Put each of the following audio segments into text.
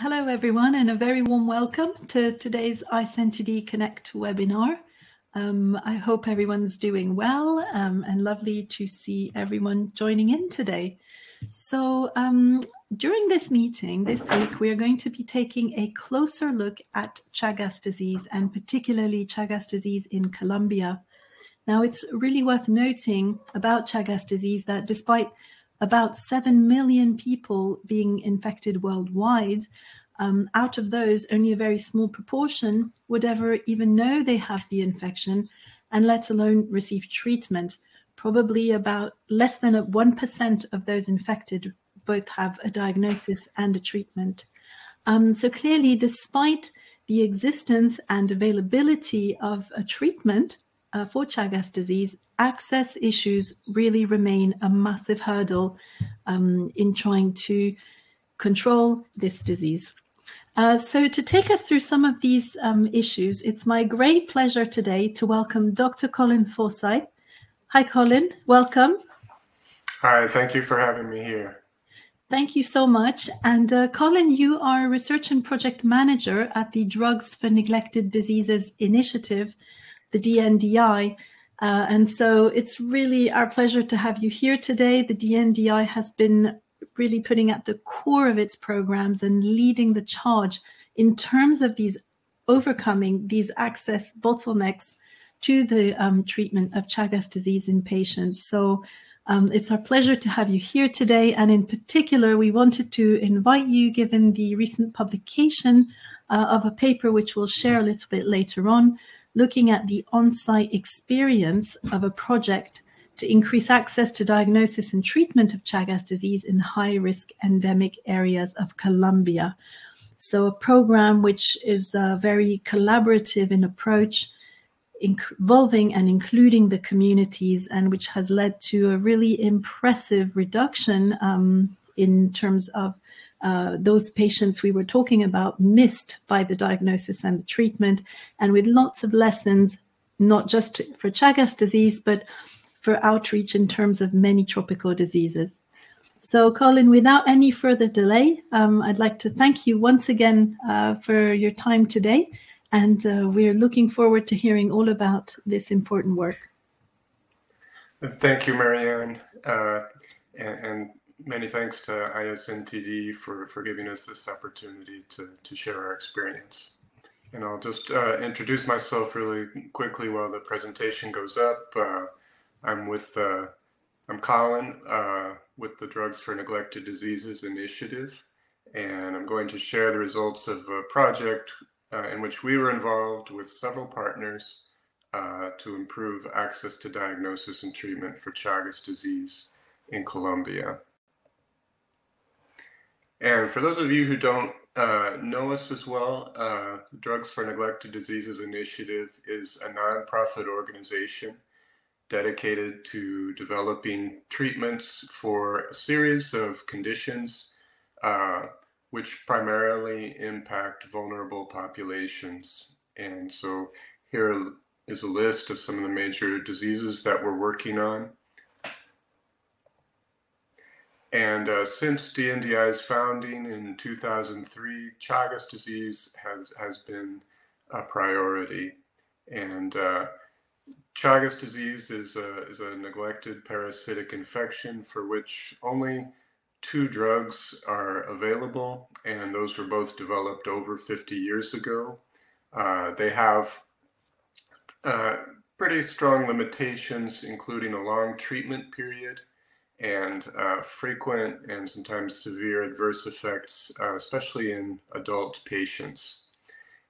Hello, everyone, and a very warm welcome to today's ISNTD Connect webinar. Um, I hope everyone's doing well um, and lovely to see everyone joining in today. So um, during this meeting this week, we are going to be taking a closer look at Chagas disease and particularly Chagas disease in Colombia. Now, it's really worth noting about Chagas disease that despite about 7 million people being infected worldwide, um, out of those, only a very small proportion would ever even know they have the infection and let alone receive treatment. Probably about less than 1% of those infected both have a diagnosis and a treatment. Um, so clearly, despite the existence and availability of a treatment uh, for Chagas disease, access issues really remain a massive hurdle um, in trying to control this disease. Uh, so, to take us through some of these um, issues, it's my great pleasure today to welcome Dr. Colin Forsyth. Hi, Colin. Welcome. Hi, thank you for having me here. Thank you so much. And uh, Colin, you are a research and project manager at the Drugs for Neglected Diseases Initiative, the DNDI. Uh, and so it's really our pleasure to have you here today. The DNDI has been really putting at the core of its programs and leading the charge in terms of these overcoming these access bottlenecks to the um, treatment of Chagas disease in patients. So um, it's our pleasure to have you here today. And in particular, we wanted to invite you, given the recent publication uh, of a paper, which we'll share a little bit later on, looking at the on site experience of a project to increase access to diagnosis and treatment of Chagas disease in high risk endemic areas of Colombia. So, a program which is uh, very collaborative in approach, involving and including the communities, and which has led to a really impressive reduction um, in terms of uh, those patients we were talking about missed by the diagnosis and the treatment, and with lots of lessons, not just for Chagas disease, but for outreach in terms of many tropical diseases. So, Colin, without any further delay, um, I'd like to thank you once again uh, for your time today. And uh, we're looking forward to hearing all about this important work. Thank you, Marianne. Uh, and, and, many thanks to ISNTD for, for giving us this opportunity to, to share our experience. And I'll just uh, introduce myself really quickly while the presentation goes up. Uh, I'm with uh, I'm Colin uh, with the Drugs for Neglected Diseases Initiative, and I'm going to share the results of a project uh, in which we were involved with several partners uh, to improve access to diagnosis and treatment for Chagas disease in Colombia. And for those of you who don't uh, know us as well, uh, Drugs for Neglected Diseases Initiative is a nonprofit organization dedicated to developing treatments for a series of conditions uh, which primarily impact vulnerable populations. And so here is a list of some of the major diseases that we're working on. And uh, since DNDI's founding in 2003, Chagas disease has, has been a priority. And uh, Chagas disease is a, is a neglected parasitic infection for which only two drugs are available, and those were both developed over 50 years ago. Uh, they have uh, pretty strong limitations, including a long treatment period and uh, frequent and sometimes severe adverse effects, uh, especially in adult patients.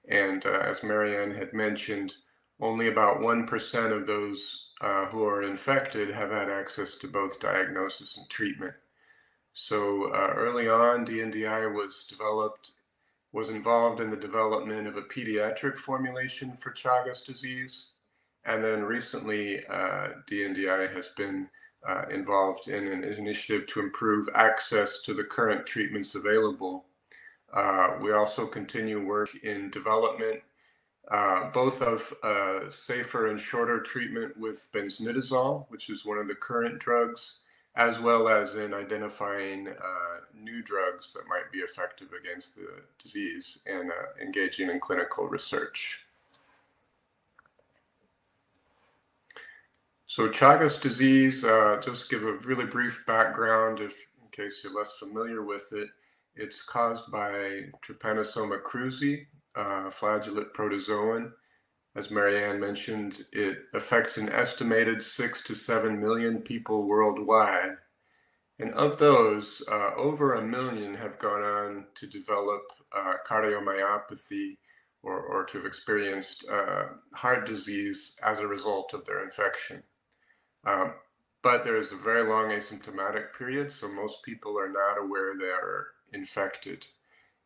And uh, as Marianne had mentioned, only about 1% of those uh, who are infected have had access to both diagnosis and treatment. So uh, early on, DNDI was developed, was involved in the development of a pediatric formulation for Chagas disease. And then recently, uh, DNDI has been uh, involved in an initiative to improve access to the current treatments available. Uh, we also continue work in development uh, both of uh, safer and shorter treatment with benznidazole, which is one of the current drugs, as well as in identifying uh, new drugs that might be effective against the disease and uh, engaging in clinical research. So Chagas disease, uh, just give a really brief background if, in case you're less familiar with it. It's caused by Trypanosoma cruzi, uh, flagellate protozoan. As Marianne mentioned, it affects an estimated six to seven million people worldwide. And of those, uh, over a million have gone on to develop uh, cardiomyopathy or, or to have experienced uh, heart disease as a result of their infection. Um, but there's a very long asymptomatic period, so most people are not aware they are infected.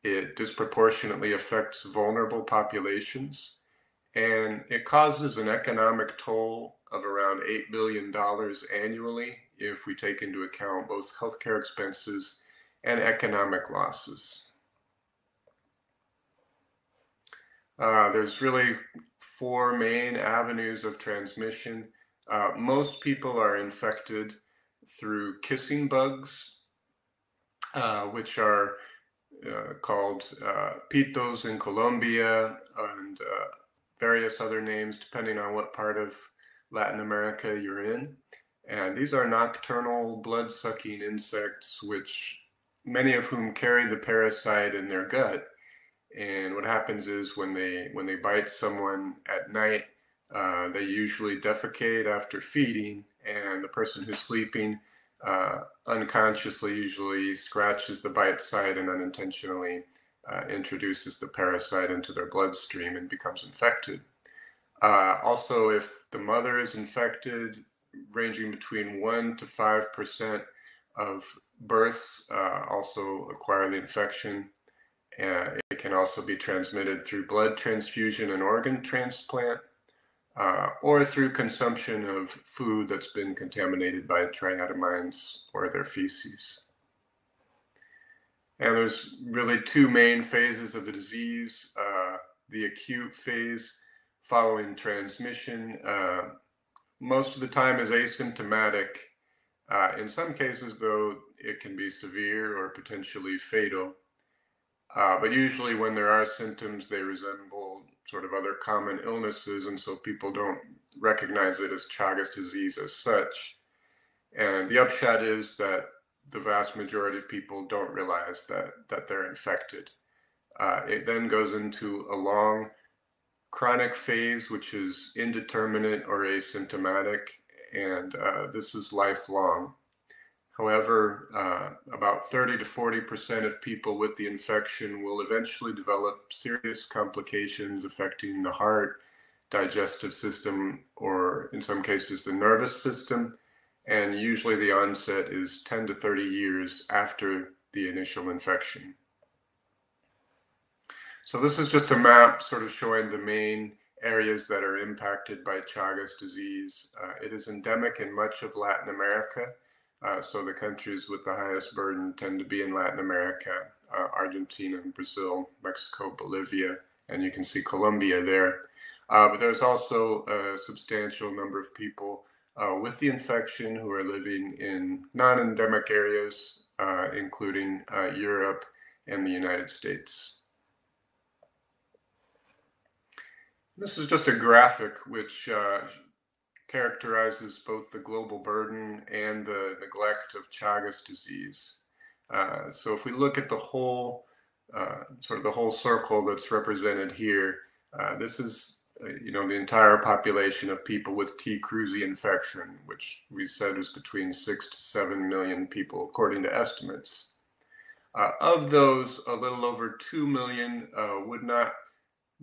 It disproportionately affects vulnerable populations, and it causes an economic toll of around $8 billion annually if we take into account both healthcare expenses and economic losses. Uh, there's really four main avenues of transmission. Uh, most people are infected through kissing bugs, uh, which are uh, called uh, pitos in Colombia and uh, various other names depending on what part of Latin America you're in. And these are nocturnal blood sucking insects, which many of whom carry the parasite in their gut. And what happens is when they when they bite someone at night, uh, they usually defecate after feeding, and the person who's sleeping uh, unconsciously usually scratches the bite site and unintentionally uh, introduces the parasite into their bloodstream and becomes infected. Uh, also, if the mother is infected, ranging between 1 to 5% of births uh, also acquire the infection. Uh, it can also be transmitted through blood transfusion and organ transplant uh, or through consumption of food that's been contaminated by triatomines or their feces. And there's really two main phases of the disease. Uh, the acute phase following transmission, uh, most of the time is asymptomatic. Uh, in some cases, though, it can be severe or potentially fatal. Uh, but usually, when there are symptoms, they resemble sort of other common illnesses, and so people don't recognize it as Chagas disease as such. And the upshot is that the vast majority of people don't realize that that they're infected. Uh, it then goes into a long chronic phase, which is indeterminate or asymptomatic, and uh, this is lifelong. However, uh, about 30 to 40% of people with the infection will eventually develop serious complications affecting the heart, digestive system, or in some cases, the nervous system. And usually the onset is 10 to 30 years after the initial infection. So this is just a map sort of showing the main areas that are impacted by Chagas disease. Uh, it is endemic in much of Latin America uh, so the countries with the highest burden tend to be in Latin America, uh, Argentina, Brazil, Mexico, Bolivia, and you can see Colombia there. Uh, but there's also a substantial number of people uh, with the infection who are living in non-endemic areas, uh, including uh, Europe and the United States. This is just a graphic which characterizes both the global burden and the neglect of Chagas disease. Uh, so if we look at the whole, uh, sort of the whole circle that's represented here, uh, this is, uh, you know, the entire population of people with T. cruzi infection, which we said was between six to seven million people, according to estimates. Uh, of those, a little over two million uh, would not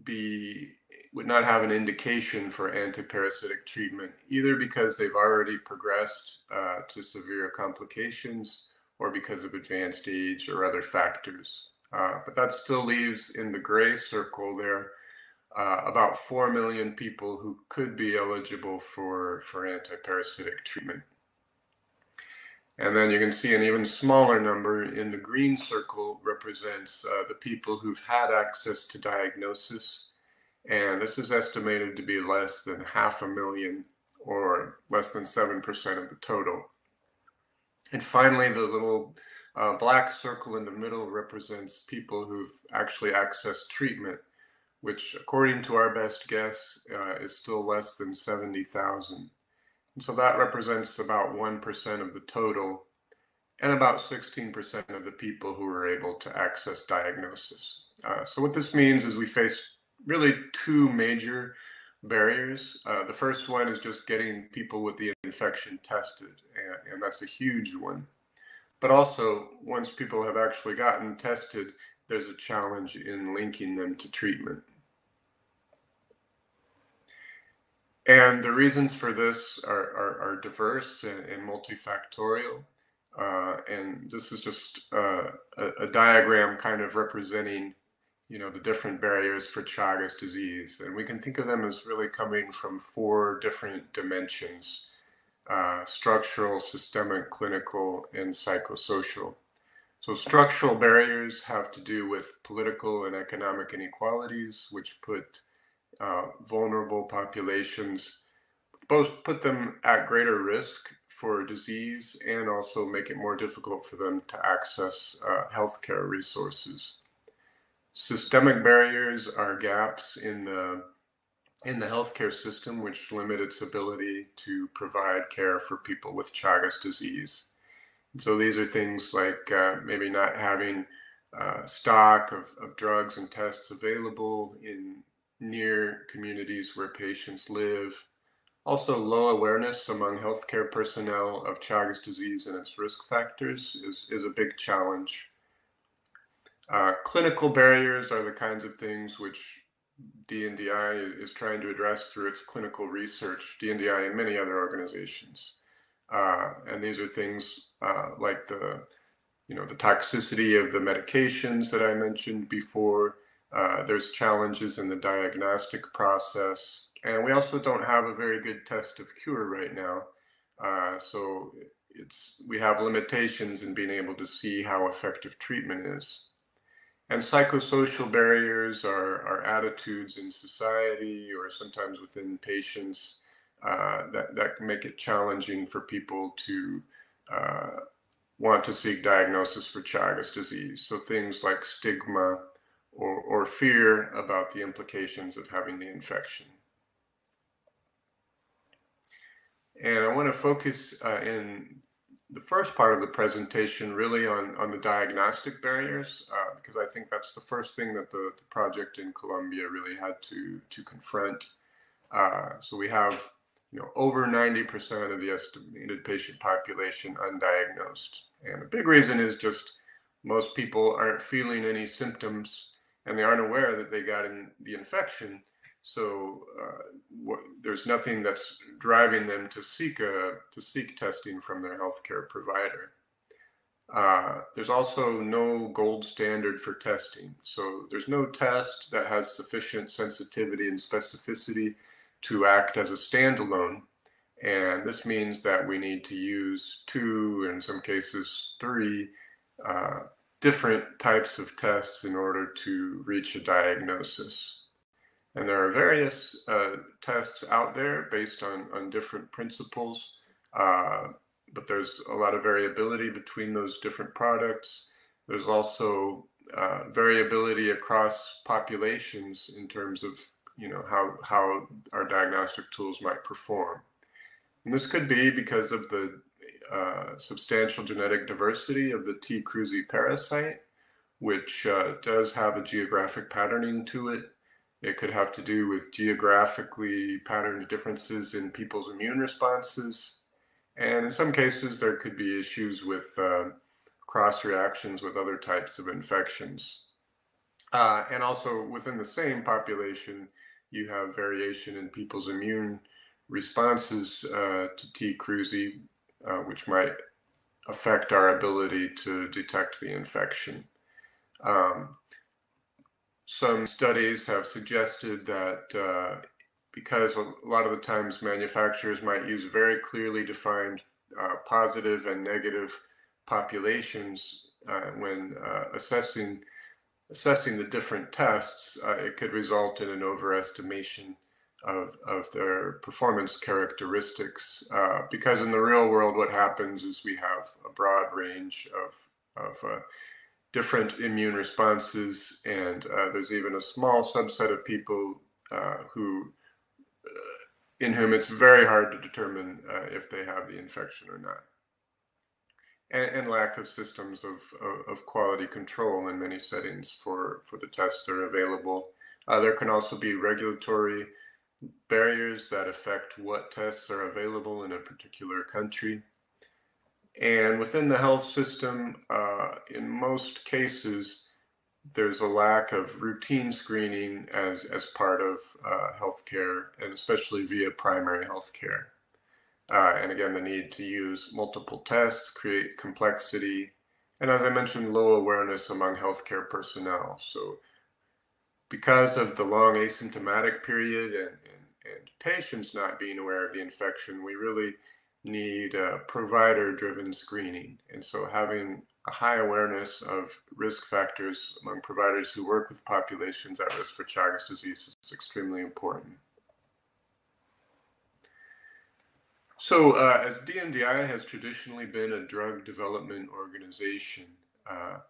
be would not have an indication for antiparasitic treatment, either because they've already progressed uh, to severe complications or because of advanced age or other factors. Uh, but that still leaves in the gray circle there uh, about 4 million people who could be eligible for, for antiparasitic treatment. And then you can see an even smaller number in the green circle represents uh, the people who've had access to diagnosis and this is estimated to be less than half a million or less than 7% of the total. And finally, the little uh, black circle in the middle represents people who've actually accessed treatment, which, according to our best guess, uh, is still less than 70,000. And so that represents about 1% of the total and about 16% of the people who are able to access diagnosis. Uh, so, what this means is we face really two major barriers. Uh, the first one is just getting people with the infection tested, and, and that's a huge one. But also, once people have actually gotten tested, there's a challenge in linking them to treatment. And the reasons for this are, are, are diverse and, and multifactorial. Uh, and this is just uh, a, a, diagram kind of representing you know, the different barriers for Chagas disease. And we can think of them as really coming from four different dimensions uh, structural, systemic, clinical, and psychosocial. So, structural barriers have to do with political and economic inequalities, which put uh, vulnerable populations, both put them at greater risk for disease and also make it more difficult for them to access uh, healthcare resources. Systemic barriers are gaps in the in the healthcare system which limit its ability to provide care for people with Chagas disease. And so these are things like uh, maybe not having uh, stock of, of drugs and tests available in near communities where patients live. Also, low awareness among healthcare personnel of Chagas disease and its risk factors is, is a big challenge. Uh, clinical barriers are the kinds of things which DNDi is trying to address through its clinical research, DNDi and many other organizations. Uh, and these are things uh, like the, you know, the toxicity of the medications that I mentioned before. Uh, there's challenges in the diagnostic process, and we also don't have a very good test of cure right now. Uh, so it's we have limitations in being able to see how effective treatment is. And psychosocial barriers are, are attitudes in society or sometimes within patients uh, that, that make it challenging for people to uh, want to seek diagnosis for Chagas disease. So things like stigma or, or fear about the implications of having the infection. And I want to focus uh, in the first part of the presentation really on, on the diagnostic barriers, uh, because I think that's the first thing that the, the, project in Colombia really had to, to confront. Uh, so we have you know, over 90% of the estimated patient population undiagnosed. And a big reason is just most people aren't feeling any symptoms and they aren't aware that they got in the infection. So uh, what, there's nothing that's driving them to seek a to seek testing from their healthcare provider. Uh, there's also no gold standard for testing. So there's no test that has sufficient sensitivity and specificity to act as a standalone. And this means that we need to use two, in some cases, three uh, different types of tests in order to reach a diagnosis. And there are various uh, tests out there based on, on different principles, uh, but there's a lot of variability between those different products. There's also uh, variability across populations in terms of you know how how our diagnostic tools might perform. And this could be because of the uh, substantial genetic diversity of the T. cruzi parasite, which uh, does have a geographic patterning to it it could have to do with geographically patterned differences in people's immune responses. And in some cases, there could be issues with uh, cross reactions with other types of infections. Uh, and also within the same population, you have variation in people's immune responses uh, to T. cruzi, uh, which might affect our ability to detect the infection. Um, some studies have suggested that uh, because a lot of the times manufacturers might use very clearly defined uh, positive and negative populations uh, when uh, assessing assessing the different tests, uh, it could result in an overestimation of, of their performance characteristics. Uh, because in the real world, what happens is we have a broad range of, of different immune responses, and uh, there's even a small subset of people uh, who, uh, in whom it's very hard to determine uh, if they have the infection or not. And, and lack of systems of, of, of, quality control in many settings for, for the tests that are available. there can also be regulatory barriers that affect what tests are available in a particular country. And within the health system, uh, in most cases, there's a lack of routine screening as, as part of uh, healthcare, and especially via primary healthcare. Uh, and again, the need to use multiple tests create complexity, and as I mentioned, low awareness among healthcare personnel. So because of the long asymptomatic period and, and, and patients not being aware of the infection, we really need uh, provider driven screening. And so having a high awareness of risk factors among providers who work with populations at risk for Chagas disease is extremely important. So, uh, as DNDi has traditionally been a drug development organization, uh,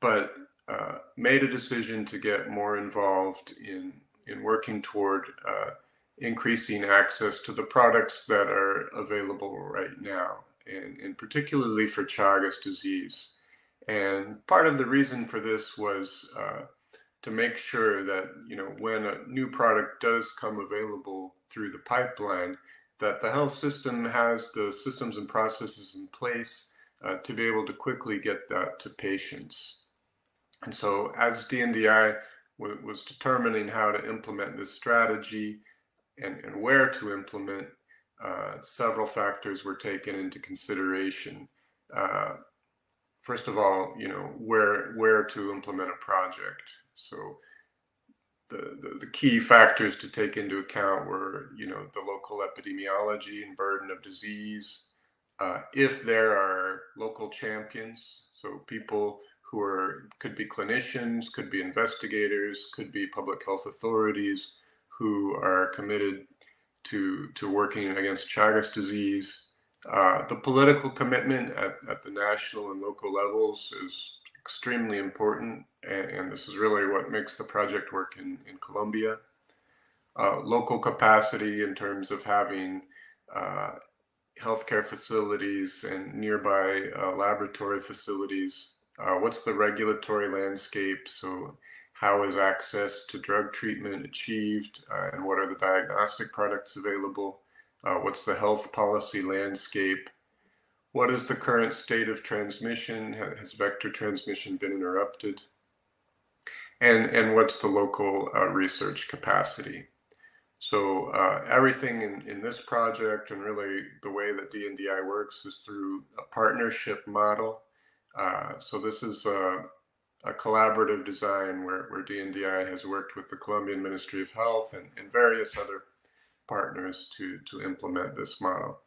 but uh, made a decision to get more involved in in working toward uh, increasing access to the products that are available right now, and, and particularly for Chagas disease. And part of the reason for this was uh, to make sure that you know when a new product does come available through the pipeline, that the health system has the systems and processes in place uh, to be able to quickly get that to patients. And so, as DNDi was determining how to implement this strategy and, and where to implement, uh, several factors were taken into consideration. Uh, first of all, you know where where to implement a project. So, the, the, the key factors to take into account were, you know, the local epidemiology and burden of disease. Uh, if there are local champions, so people who are could be clinicians, could be investigators, could be public health authorities who are committed to to working against Chagas disease. Uh, the political commitment at, at the national and local levels is extremely important, and, and this is really what makes the project work in, in Colombia. Uh, local capacity in terms of having uh, healthcare facilities and nearby uh, laboratory facilities uh, what's the regulatory landscape? So, how is access to drug treatment achieved, uh, and what are the diagnostic products available? Uh, what's the health policy landscape? What is the current state of transmission? Has vector transmission been interrupted? And, and what's the local uh, research capacity? So uh, everything in, in this project and really the way that DNDi works is through a partnership model uh, so this is a, a, collaborative design where, where DNDi has worked with the Colombian Ministry of Health and, and various other partners to, to implement this model.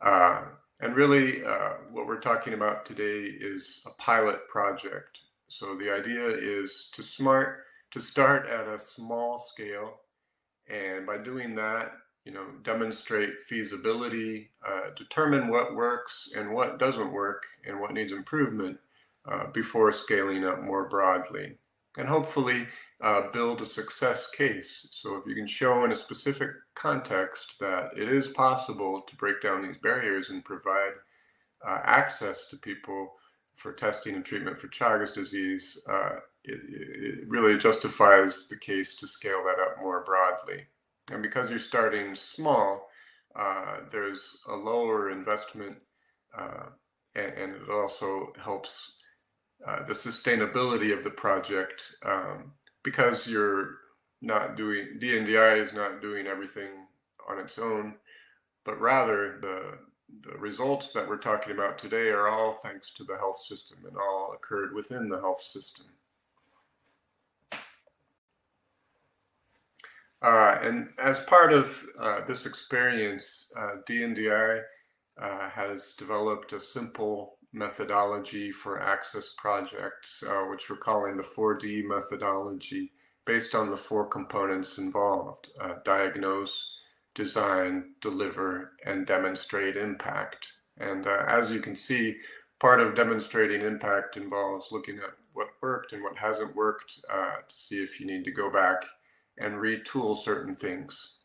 Uh, and really, uh, what we're talking about today is a pilot project. So the idea is to smart to start at a small scale, and by doing that, you know, demonstrate feasibility, uh, determine what works and what doesn't work and what needs improvement uh, before scaling up more broadly. And hopefully uh, build a success case. So if you can show in a specific context that it is possible to break down these barriers and provide uh, access to people for testing and treatment for Chagas disease, uh, it, it really justifies the case to scale that up more broadly. And because you're starting small, uh, there's a lower investment, uh, and, and, it also helps uh, the sustainability of the project um, because you're not doing DNDi is not doing everything on its own, but rather the the results that we're talking about today are all thanks to the health system and all occurred within the health system. Uh, and as part of uh, this experience, uh, DNDi uh, has developed a simple methodology for access projects, uh, which we're calling the 4D methodology. based on the four components involved uh, diagnose, design, deliver, and demonstrate impact. And uh, as you can see, part of demonstrating impact involves looking at what worked and what hasn't worked uh, to see if you need to go back and retool certain things.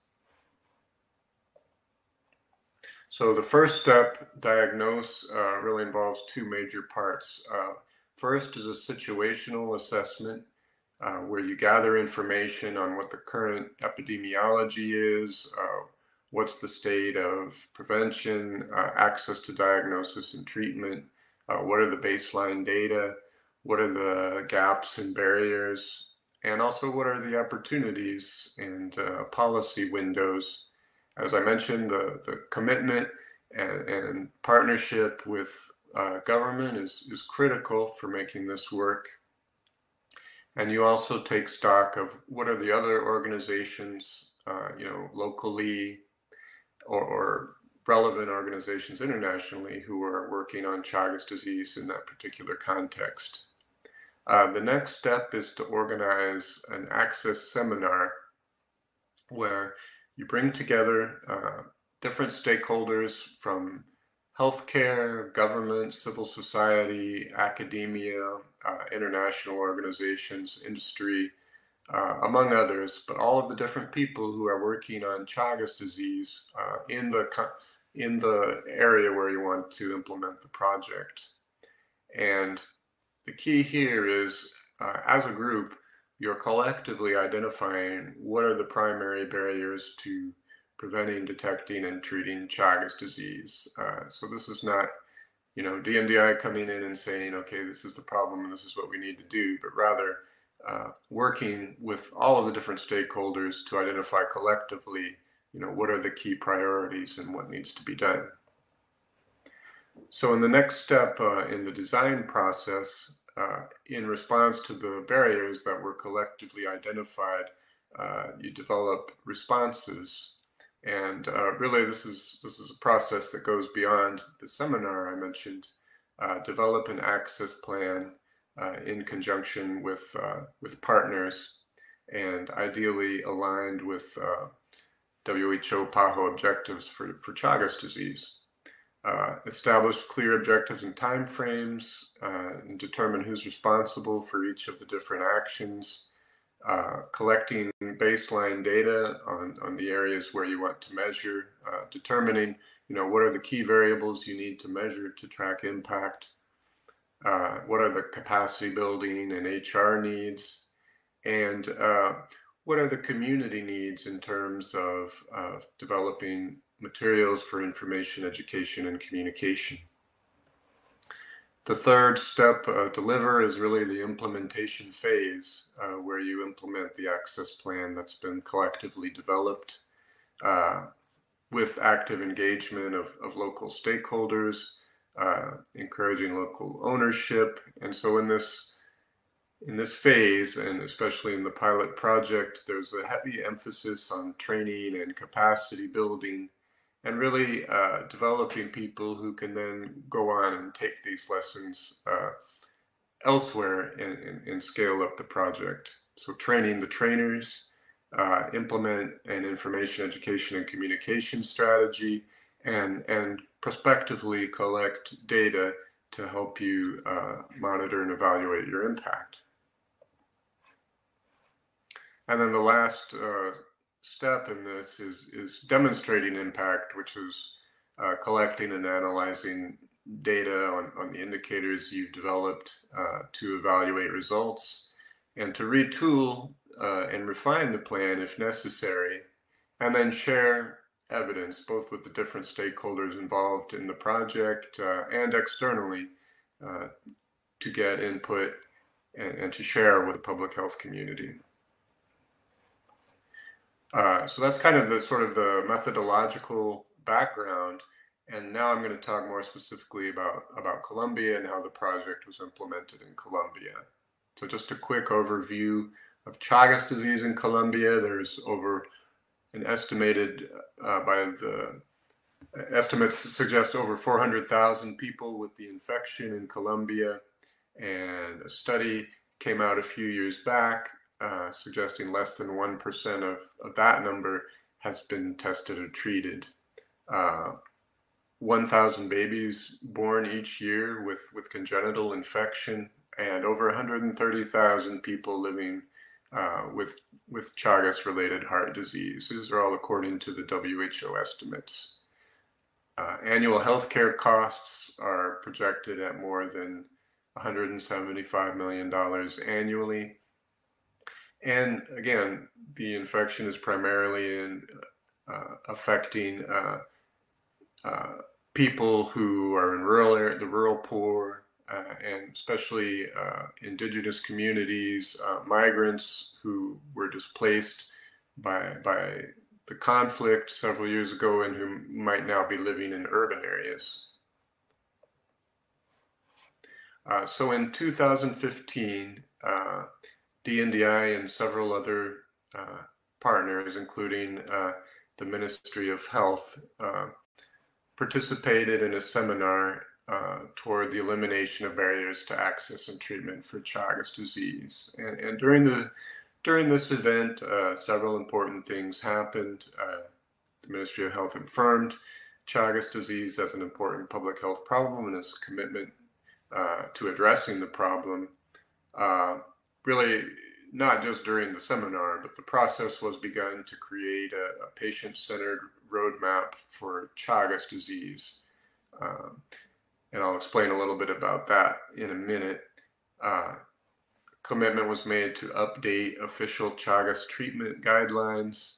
So the first step, diagnose, uh, really involves two major parts. Uh, first is a situational assessment uh, where you gather information on what the current epidemiology is, uh, what's the state of prevention, uh, access to diagnosis and treatment, uh, what are the baseline data, what are the gaps and barriers, and also what are the opportunities and policy windows. As I mentioned, the, the commitment and, and partnership with uh, government is, is critical for making this work. And you also take stock of what are the other organizations, uh, you know, locally or, or relevant organizations internationally who are working on Chagas disease in that particular context. Uh, the next step is to organize an access seminar where you bring together uh, different stakeholders from healthcare, government, civil society, academia, uh, international organizations, industry, uh, among others, but all of the different people who are working on Chagas disease uh, in the in the area where you want to implement the project. And the key here is, uh, as a group, you're collectively identifying what are the primary barriers to preventing, detecting, and treating Chagas disease. Uh, so this is not, you know, DNDi coming in and saying, okay, this is the problem and this is what we need to do, but rather uh, working with all of the different stakeholders to identify collectively, you know, what are the key priorities and what needs to be done. So in the next step uh, in the design process, uh, in response to the barriers that were collectively identified, uh, you develop responses. And uh, really, this is this is a process that goes beyond the seminar I mentioned. Uh, develop an access plan uh, in conjunction with uh, with partners and ideally aligned with WHO PAHO objectives for, for Chagas disease. Uh, establish clear objectives and timeframes uh, and determine who's responsible for each of the different actions. Uh, collecting baseline data on, on the areas where you want to measure, determining you know what are the key variables you need to measure to track impact, uh, what are the capacity building and HR needs, and uh, what are the community needs in terms of uh, developing materials for information, education, and communication. The third step, uh, deliver, is really the implementation phase uh, where you implement the access plan that's been collectively developed uh, with active engagement of, of local stakeholders uh, encouraging local ownership. And so in this in this phase, and especially in the pilot project, there's a heavy emphasis on training and capacity building, and really uh, developing people who can then go on and take these lessons uh, elsewhere and, and, and, scale up the project. So training the trainers, uh, implement an information education and communication strategy, and and prospectively collect data to help you uh, monitor and evaluate your impact. And then the last uh, step in this is, is demonstrating impact, which is uh, collecting and analyzing data on, on the indicators you've developed uh, to evaluate results and to retool uh, and refine the plan if necessary, and then share evidence, both with the different stakeholders involved in the project uh, and externally, uh, to get input and, and, to share with the public health community. Uh, so that's kind of the sort of the methodological background. And now I'm going to talk more specifically about, about Colombia and how the project was implemented in Colombia. So just a quick overview of Chagas disease in Colombia. There's over an estimated uh, by the estimates suggest over 400,000 people with the infection in Colombia. And a study came out a few years back uh, suggesting less than 1% of, of that number has been tested or treated. Uh, 1,000 babies born each year with, with congenital infection, and over 130,000 people living uh, with, with Chagas related heart disease. These are all according to the WHO estimates. Uh, annual healthcare costs are projected at more than $175 million annually. And again, the infection is primarily in uh, affecting uh, uh, people who are in rural the rural poor, uh, and especially uh, indigenous communities, uh, migrants who were displaced by by the conflict several years ago and who might now be living in urban areas. So in 2015, uh, DNDi and several other uh, partners, including uh, the Ministry of Health, uh, participated in a seminar uh, toward the elimination of barriers to access and treatment for Chagas disease. And, and during the during this event, several important things happened. the Ministry of Health affirmed Chagas disease as an important public health problem and its commitment uh, to addressing the problem, uh, really not just during the seminar, but the process was begun to create a, a patient centered roadmap for Chagas disease. Um, and I'll explain a little bit about that in a minute. Uh, commitment was made to update official Chagas treatment guidelines,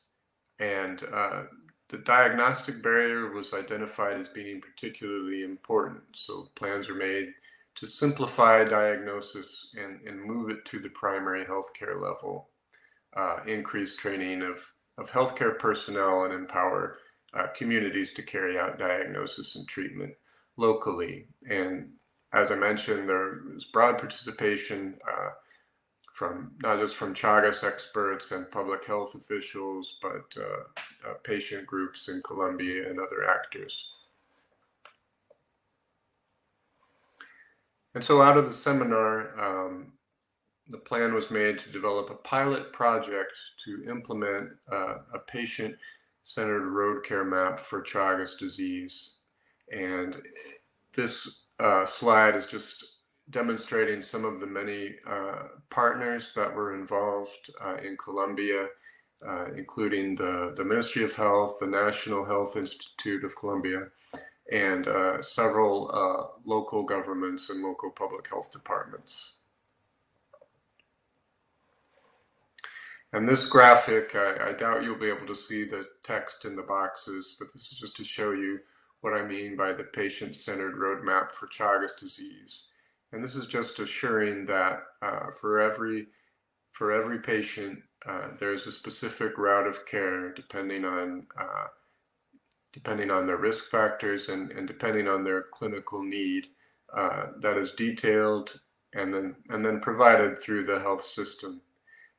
and uh, the diagnostic barrier was identified as being particularly important. So plans were made to simplify diagnosis and, and move it to the primary healthcare level, uh, increase training of, of healthcare personnel, and empower uh, communities to carry out diagnosis and treatment locally. And as I mentioned, there is broad participation uh, from not just from Chagas experts and public health officials, but uh, uh, patient groups in Colombia and other actors. And so out of the seminar, um, the plan was made to develop a pilot project to implement uh, a patient centered road care map for Chagas disease. And this uh, slide is just demonstrating some of the many uh, partners that were involved uh, in Colombia, uh, including the, the Ministry of Health, the National Health Institute of Colombia, and uh, several uh, local governments and local public health departments. And this graphic, I, I, doubt you'll be able to see the text in the boxes, but this is just to show you what I mean by the patient-centered roadmap for Chagas disease. And this is just assuring that uh, for every for every patient, uh, there's a specific route of care depending on uh, depending on their risk factors and, and depending on their clinical need uh, that is detailed and then and then provided through the health system.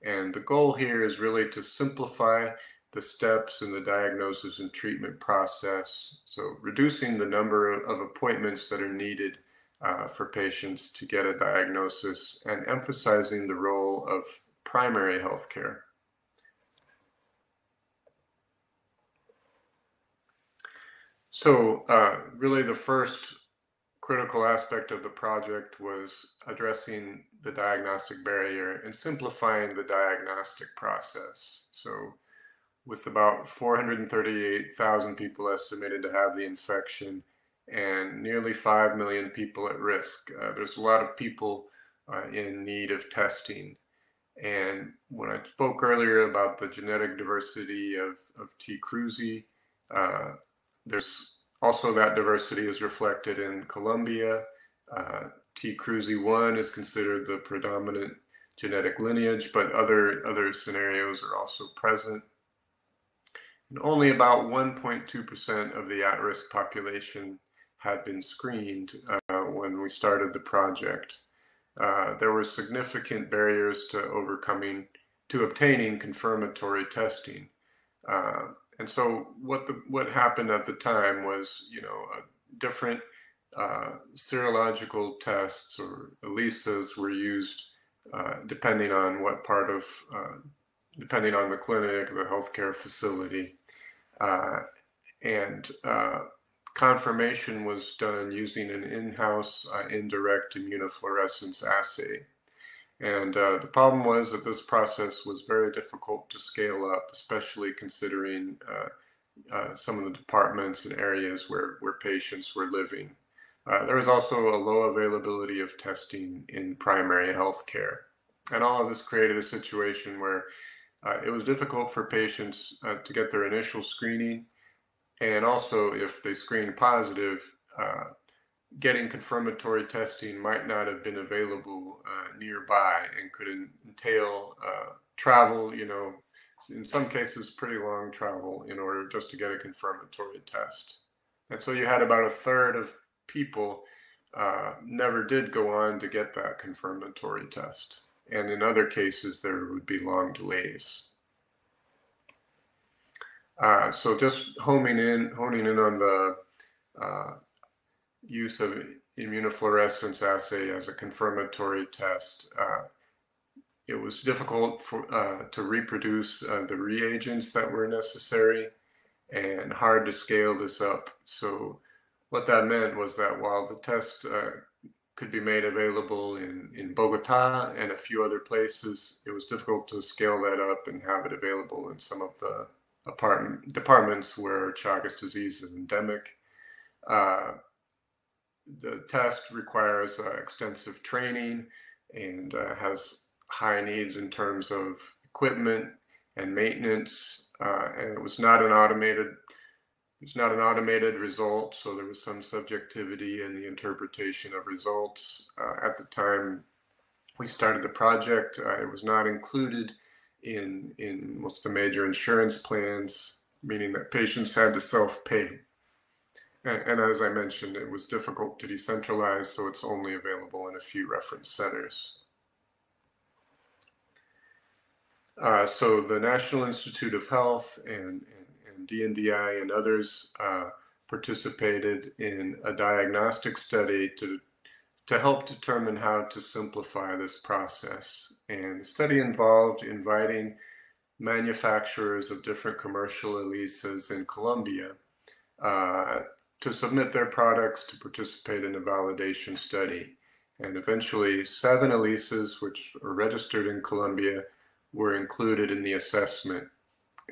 And the goal here is really to simplify the steps in the diagnosis and treatment process. So reducing the number of appointments that are needed uh, for patients to get a diagnosis and emphasizing the role of primary health care. So, uh, really, the first critical aspect of the project was addressing the diagnostic barrier and simplifying the diagnostic process. So, with about 438,000 people estimated to have the infection and nearly 5 million people at risk, uh, there's a lot of people uh, in need of testing. And when I spoke earlier about the genetic diversity of, of T. cruzi, uh, there's also that diversity is reflected in Colombia. Uh, T. cruzi 1 is considered the predominant genetic lineage, but other, other scenarios are also present. And only about 1.2% of the at-risk population had been screened uh, when we started the project. Uh, there were significant barriers to overcoming, to obtaining confirmatory testing. Uh, and so what the what happened at the time was, you know, different uh, serological tests or ELISAs were used uh, depending on what part of, uh, depending on the clinic, the healthcare facility. Uh, and uh, confirmation was done using an in-house uh, indirect immunofluorescence assay. And uh, the problem was that this process was very difficult to scale up, especially considering uh, uh, some of the departments and areas where, where patients were living. Uh, there was also a low availability of testing in primary health care. And all of this created a situation where uh, it was difficult for patients uh, to get their initial screening. And also, if they screened positive, getting confirmatory testing might not have been available uh, nearby and could entail uh, travel, you know, in some cases, pretty long travel in order just to get a confirmatory test. And so you had about a third of people uh, never did go on to get that confirmatory test. And in other cases, there would be long delays. Uh, so just homing in, honing in on the uh, use of immunofluorescence assay as a confirmatory test. Uh, it was difficult for, uh, to reproduce uh, the reagents that were necessary and hard to scale this up. So what that meant was that while the test uh, could be made available in, in Bogota and a few other places, it was difficult to scale that up and have it available in some of the apartment departments where Chagas disease is endemic. Uh, the test requires uh, extensive training and uh, has high needs in terms of equipment and maintenance. Uh, and it was not an automated it's not an automated result, so there was some subjectivity in the interpretation of results. Uh, at the time we started the project, uh, it was not included in in most of the major insurance plans, meaning that patients had to self-pay and, and, as I mentioned, it was difficult to decentralize, so it's only available in a few reference centers. Uh, so the National Institute of Health and, and, and DNDi and others uh, participated in a diagnostic study to, to help determine how to simplify this process. And the study involved inviting manufacturers of different commercial ELISAs in Colombia uh, to submit their products to participate in a validation study. And eventually, seven ELISAs, which are registered in Colombia, were included in the assessment.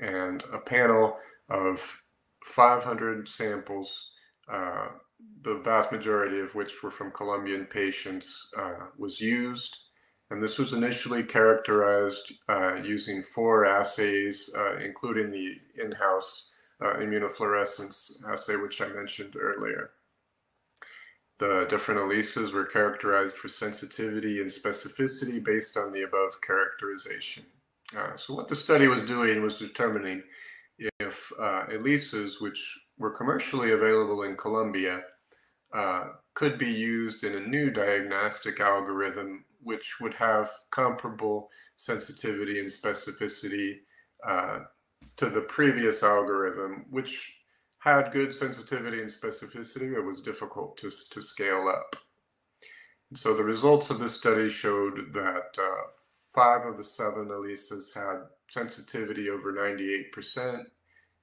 And a panel of 500 samples, uh, the vast majority of which were from Colombian patients, uh, was used. And this was initially characterized uh, using four assays, uh, including the in house uh, immunofluorescence assay, which I mentioned earlier. The different ELISAs were characterized for sensitivity and specificity based on the above characterization. Uh, so what the study was doing was determining if uh, ELISAs, which were commercially available in Colombia, uh, could be used in a new diagnostic algorithm which would have comparable sensitivity and specificity uh, to the previous algorithm, which had good sensitivity and specificity, it was difficult to, to scale up. So the results of this study showed that uh, five of the seven ELISAs had sensitivity over 98%,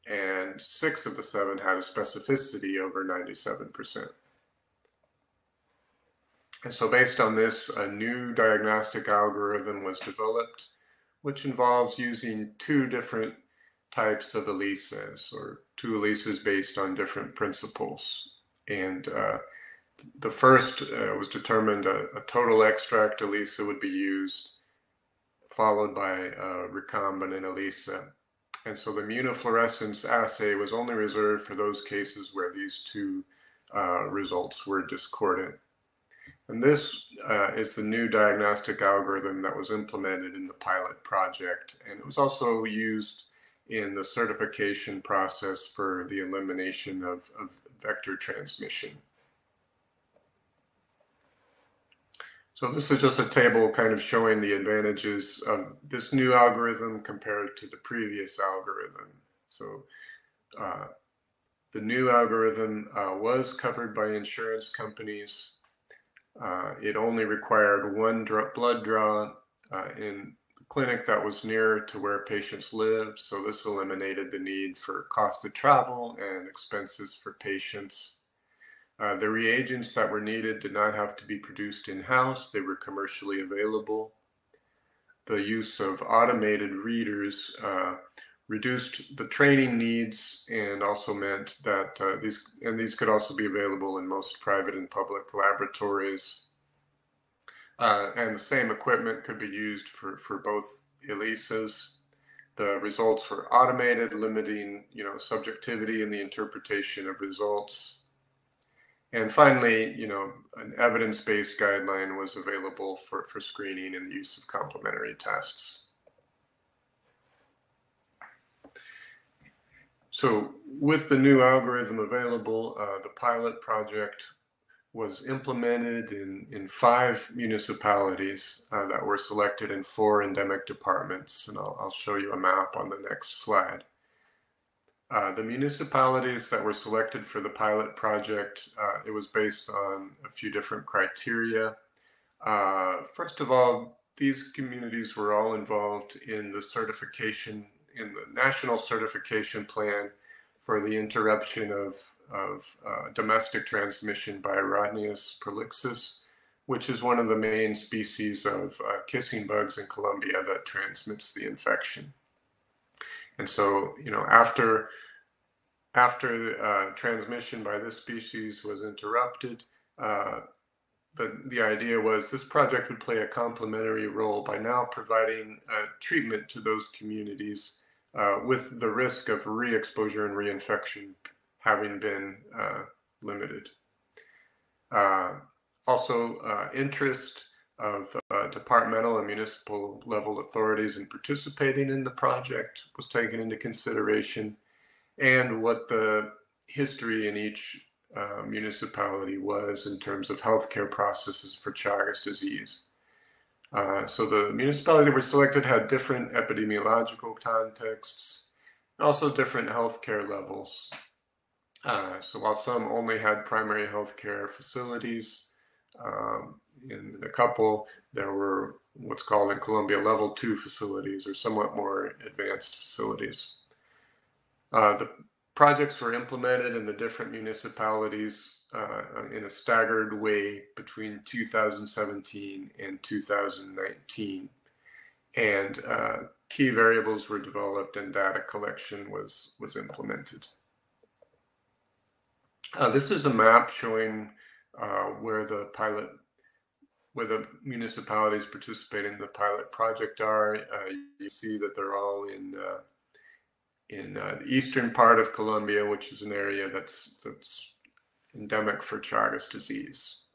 and six of the seven had a specificity over 97%. And so based on this, a new diagnostic algorithm was developed, which involves using two different types of ELISAs or two ELISAs based on different principles. And uh, the first uh, was determined a, a, total extract ELISA would be used, followed by a recombinant ELISA. And so the immunofluorescence assay was only reserved for those cases where these two uh, results were discordant. And this uh, is the new diagnostic algorithm that was implemented in the pilot project. And it was also used in the certification process for the elimination of, of vector transmission. So this is just a table kind of showing the advantages of this new algorithm compared to the previous algorithm. So uh, the new algorithm uh, was covered by insurance companies. Uh, it only required one blood draw uh, in clinic that was near to where patients lived. So this eliminated the need for cost of travel and expenses for patients. Uh, the reagents that were needed did not have to be produced in-house. They were commercially available. The use of automated readers uh, reduced the training needs and also meant that uh, these and these could also be available in most private and public laboratories uh, and the same equipment could be used for, for both ELISAs. The results were automated, limiting you know subjectivity in the interpretation of results. And finally, you know, an evidence-based guideline was available for, for screening and the use of complementary tests. So with the new algorithm available, uh, the pilot project was implemented in, in five municipalities uh, that were selected in four endemic departments. And I'll, I'll show you a map on the next slide. Uh, the municipalities that were selected for the pilot project, uh, it was based on a few different criteria. Uh, first of all, these communities were all involved in the certification, in the national certification plan for the interruption of of uh, domestic transmission by Rhodnius prolixus, which is one of the main species of uh, kissing bugs in Colombia that transmits the infection. And so, you know, after after uh, transmission by this species was interrupted, uh, the, the idea was this project would play a complementary role by now providing uh, treatment to those communities uh, with the risk of re-exposure and reinfection having been uh, limited. Uh, also, uh, interest of uh, departmental and municipal level authorities in participating in the project was taken into consideration, and what the history in each uh, municipality was in terms of healthcare processes for Chagas disease. Uh, so the municipality that were selected had different epidemiological contexts, also different healthcare levels. Uh, so while some only had primary health care facilities, um, in a couple, there were what's called in Colombia level two facilities or somewhat more advanced facilities. Uh, the projects were implemented in the different municipalities uh, in a staggered way between 2017 and 2019. And uh, key variables were developed and data collection was, was implemented. Uh, this is a map showing uh, where the pilot, where the municipalities participating in the pilot project are. Uh, you see that they're all in uh, in uh, the eastern part of Colombia, which is an area that's that's endemic for Chagas disease.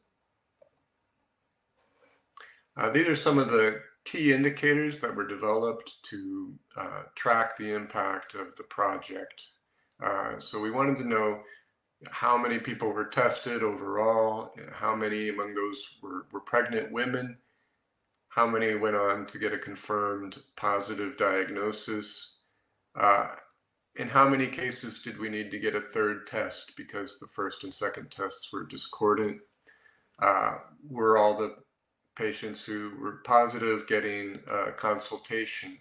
Uh, these are some of the key indicators that were developed to track the impact of the project. so we wanted to know how many people were tested overall, how many among those were, were pregnant women, how many went on to get a confirmed positive diagnosis, uh, in how many cases did we need to get a third test because the first and second tests were discordant? Uh, were all the patients who were positive getting a consultation?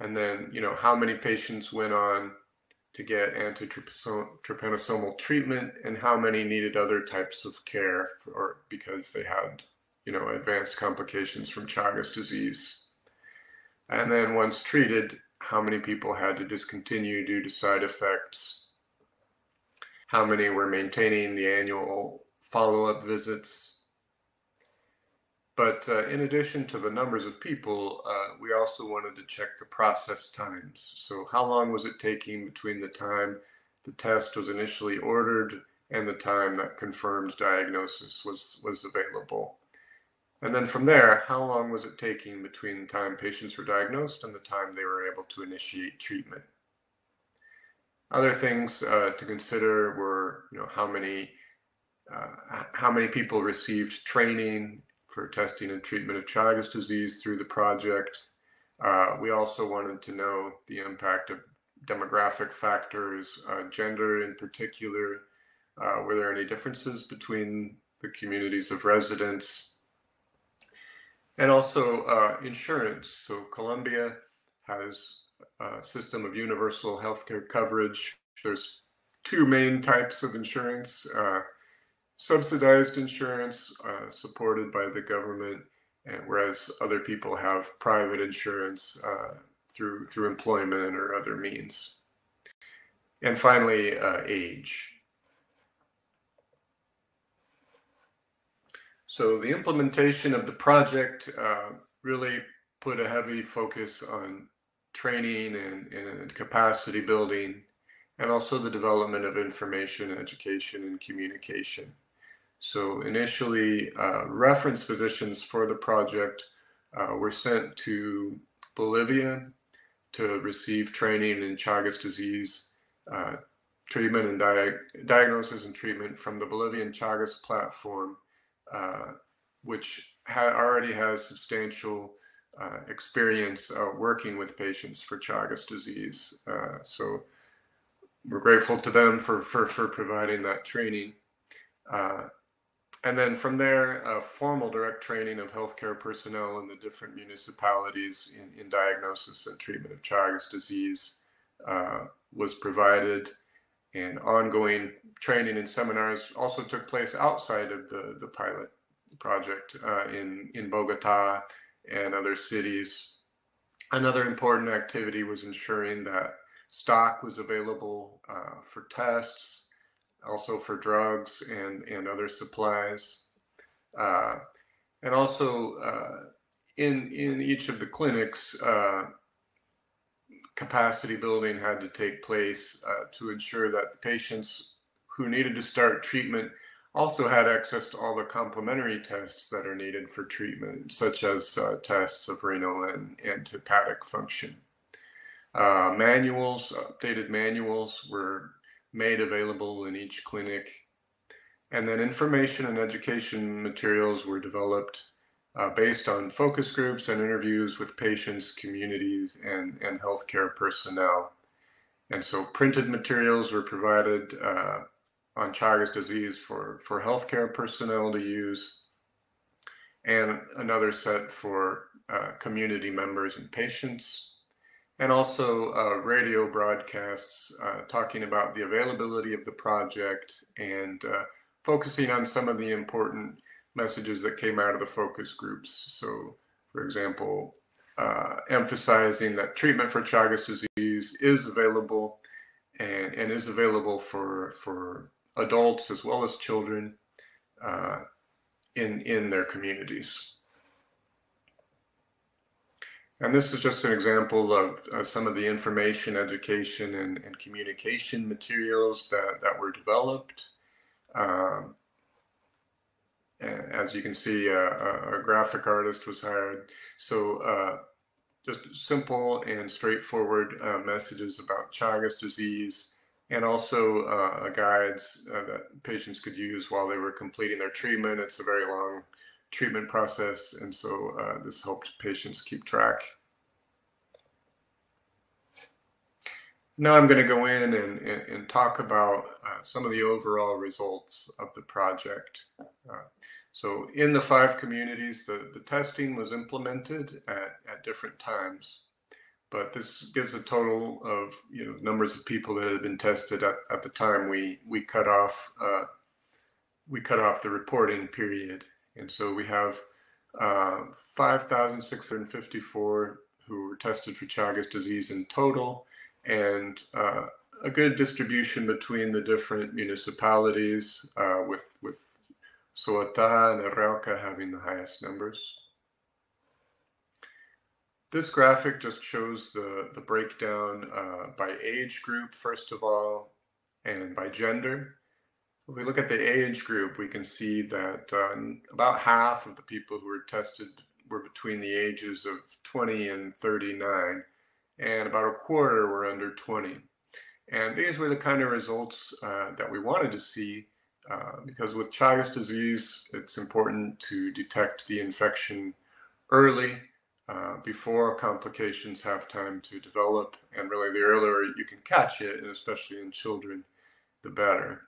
And then, you know, how many patients went on to get antitrypanosomal treatment and how many needed other types of care or because they had you know advanced complications from Chagas disease. And then once treated how many people had to discontinue due to side effects? How many were maintaining the annual follow-up visits but uh, in addition to the numbers of people, uh, we also wanted to check the process times. So, how long was it taking between the time the test was initially ordered and the time that confirmed diagnosis was, was available? And then from there, how long was it taking between the time patients were diagnosed and the time they were able to initiate treatment? Other things uh, to consider were, you know, how many uh, how many people received training for testing and treatment of Chagas disease through the project. Uh, we also wanted to know the impact of demographic factors, uh, gender in particular. Uh, were there any differences between the communities of residents? and also uh, insurance. So Colombia has a system of universal healthcare coverage. There's two main types of insurance: uh, subsidized insurance, uh, supported by the government, and whereas other people have private insurance uh, through through employment or other means. And finally, uh, age. So the implementation of the project uh, really put a heavy focus on training and, and, capacity building, and also the development of information, education, and communication. So initially, uh, reference physicians for the project uh, were sent to Bolivia to receive training in Chagas disease uh, treatment and di- diagnosis and treatment from the Bolivian Chagas platform uh, which ha- already has substantial uh, experience uh, working with patients for Chagas disease. So we're grateful to them for, for, for providing that training. Uh, and then from there, formal direct training of healthcare personnel in the different municipalities in, in diagnosis and treatment of Chagas disease was provided and ongoing training and seminars also took place outside of the, the pilot project uh, in, in Bogota and other cities. Another important activity was ensuring that stock was available uh, for tests, also for drugs and, and other supplies. Uh, and also uh, in, in each of the clinics, uh, capacity building had to take place uh, to ensure that the patients who needed to start treatment also had access to all the complementary tests that are needed for treatment, such as uh, tests of renal and, and hepatic function. Uh, manuals, updated manuals were made available in each clinic. And then information and education materials were developed uh, based on focus groups and interviews with patients, communities, and, and healthcare personnel. And so printed materials were provided uh, on Chagas disease for, for healthcare personnel to use, and another set for uh, community members and patients, and also uh, radio broadcasts uh, talking about the availability of the project and uh, focusing on some of the important messages that came out of the focus groups. So, for example, uh, emphasizing that treatment for Chagas disease is available and, and is available for, for adults as well as children uh, in, in their communities. And this is just an example of uh, some of the information, education, and, and communication materials that, that were developed. Um, as you can see, uh, a, graphic artist was hired. So uh, just simple and straightforward uh, messages about Chagas disease and also uh, guides uh, that patients could use while they were completing their treatment. It's a very long treatment process, and so uh, this helped patients keep track. Now I'm going to go in and, and, and talk about some of the overall results of the project. So in the five communities, the, the testing was implemented at, at different times. But this gives a total of you know numbers of people that had been tested at, at the time we we cut off uh, we cut off the reporting period, and so we have uh, 5,654 who were tested for Chagas disease in total, and uh, a good distribution between the different municipalities, uh, with with Soata and Arauca having the highest numbers. This graphic just shows the, the breakdown uh, by age group, first of all, and by gender. If we look at the age group, we can see that uh, about half of the people who were tested were between the ages of 20 and 39, and about a quarter were under 20. And these were the kind of results uh, that we wanted to see uh, because with Chagas disease, it's important to detect the infection early uh, before complications have time to develop. And really, the earlier you can catch it, and especially in children, the better.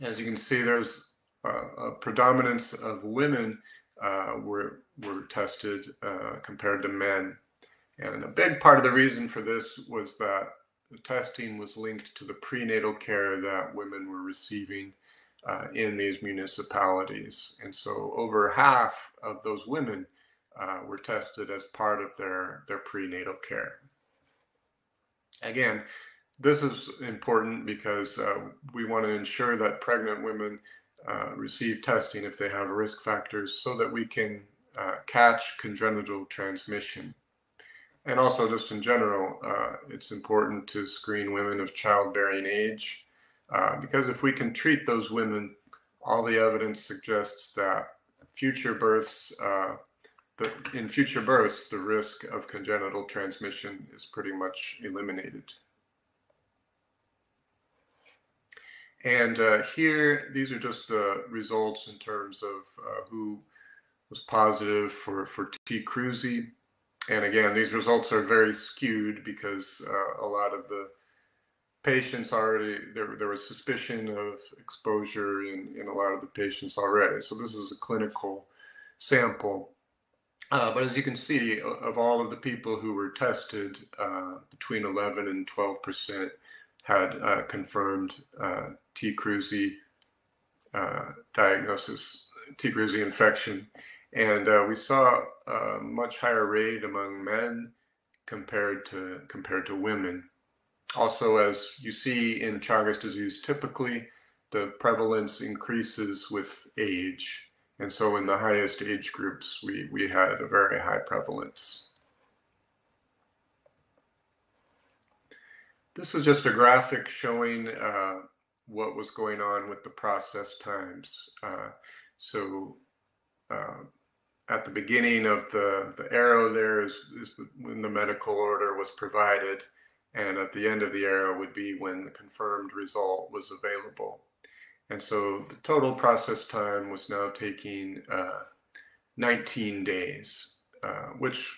As you can see, there's a, a predominance of women uh, were were tested uh, compared to men. And a big part of the reason for this was that the testing was linked to the prenatal care that women were receiving uh, in these municipalities. And so over half of those women uh, were tested as part of their, their prenatal care. Again, this is important because uh, we want to ensure that pregnant women uh, receive testing if they have risk factors so that we can uh, catch congenital transmission. And also, just in general, uh, it's important to screen women of childbearing age uh, because if we can treat those women, all the evidence suggests that future births, uh, in future births, the risk of congenital transmission is pretty much eliminated. And uh, here, these are just the results in terms of uh, who was positive for, for T. cruzi. And again, these results are very skewed because uh, a lot of the patients already, there, there was suspicion of exposure in, in a lot of the patients already. So this is a clinical sample. Uh, but as you can see, of all of the people who were tested, uh, between 11 and 12 percent had uh, confirmed uh, T. cruzi uh, diagnosis, T. cruzi infection. And uh, we saw a much higher rate among men compared to compared to women. Also, as you see in Chagas disease, typically the prevalence increases with age. And so in the highest age groups, we, we had a very high prevalence. This is just a graphic showing uh, what was going on with the process times. Uh, so uh, at the beginning of the, the arrow there is, is when the medical order was provided. And at the end of the arrow would be when the confirmed result was available. And so the total process time was now taking uh, 19 days, uh, which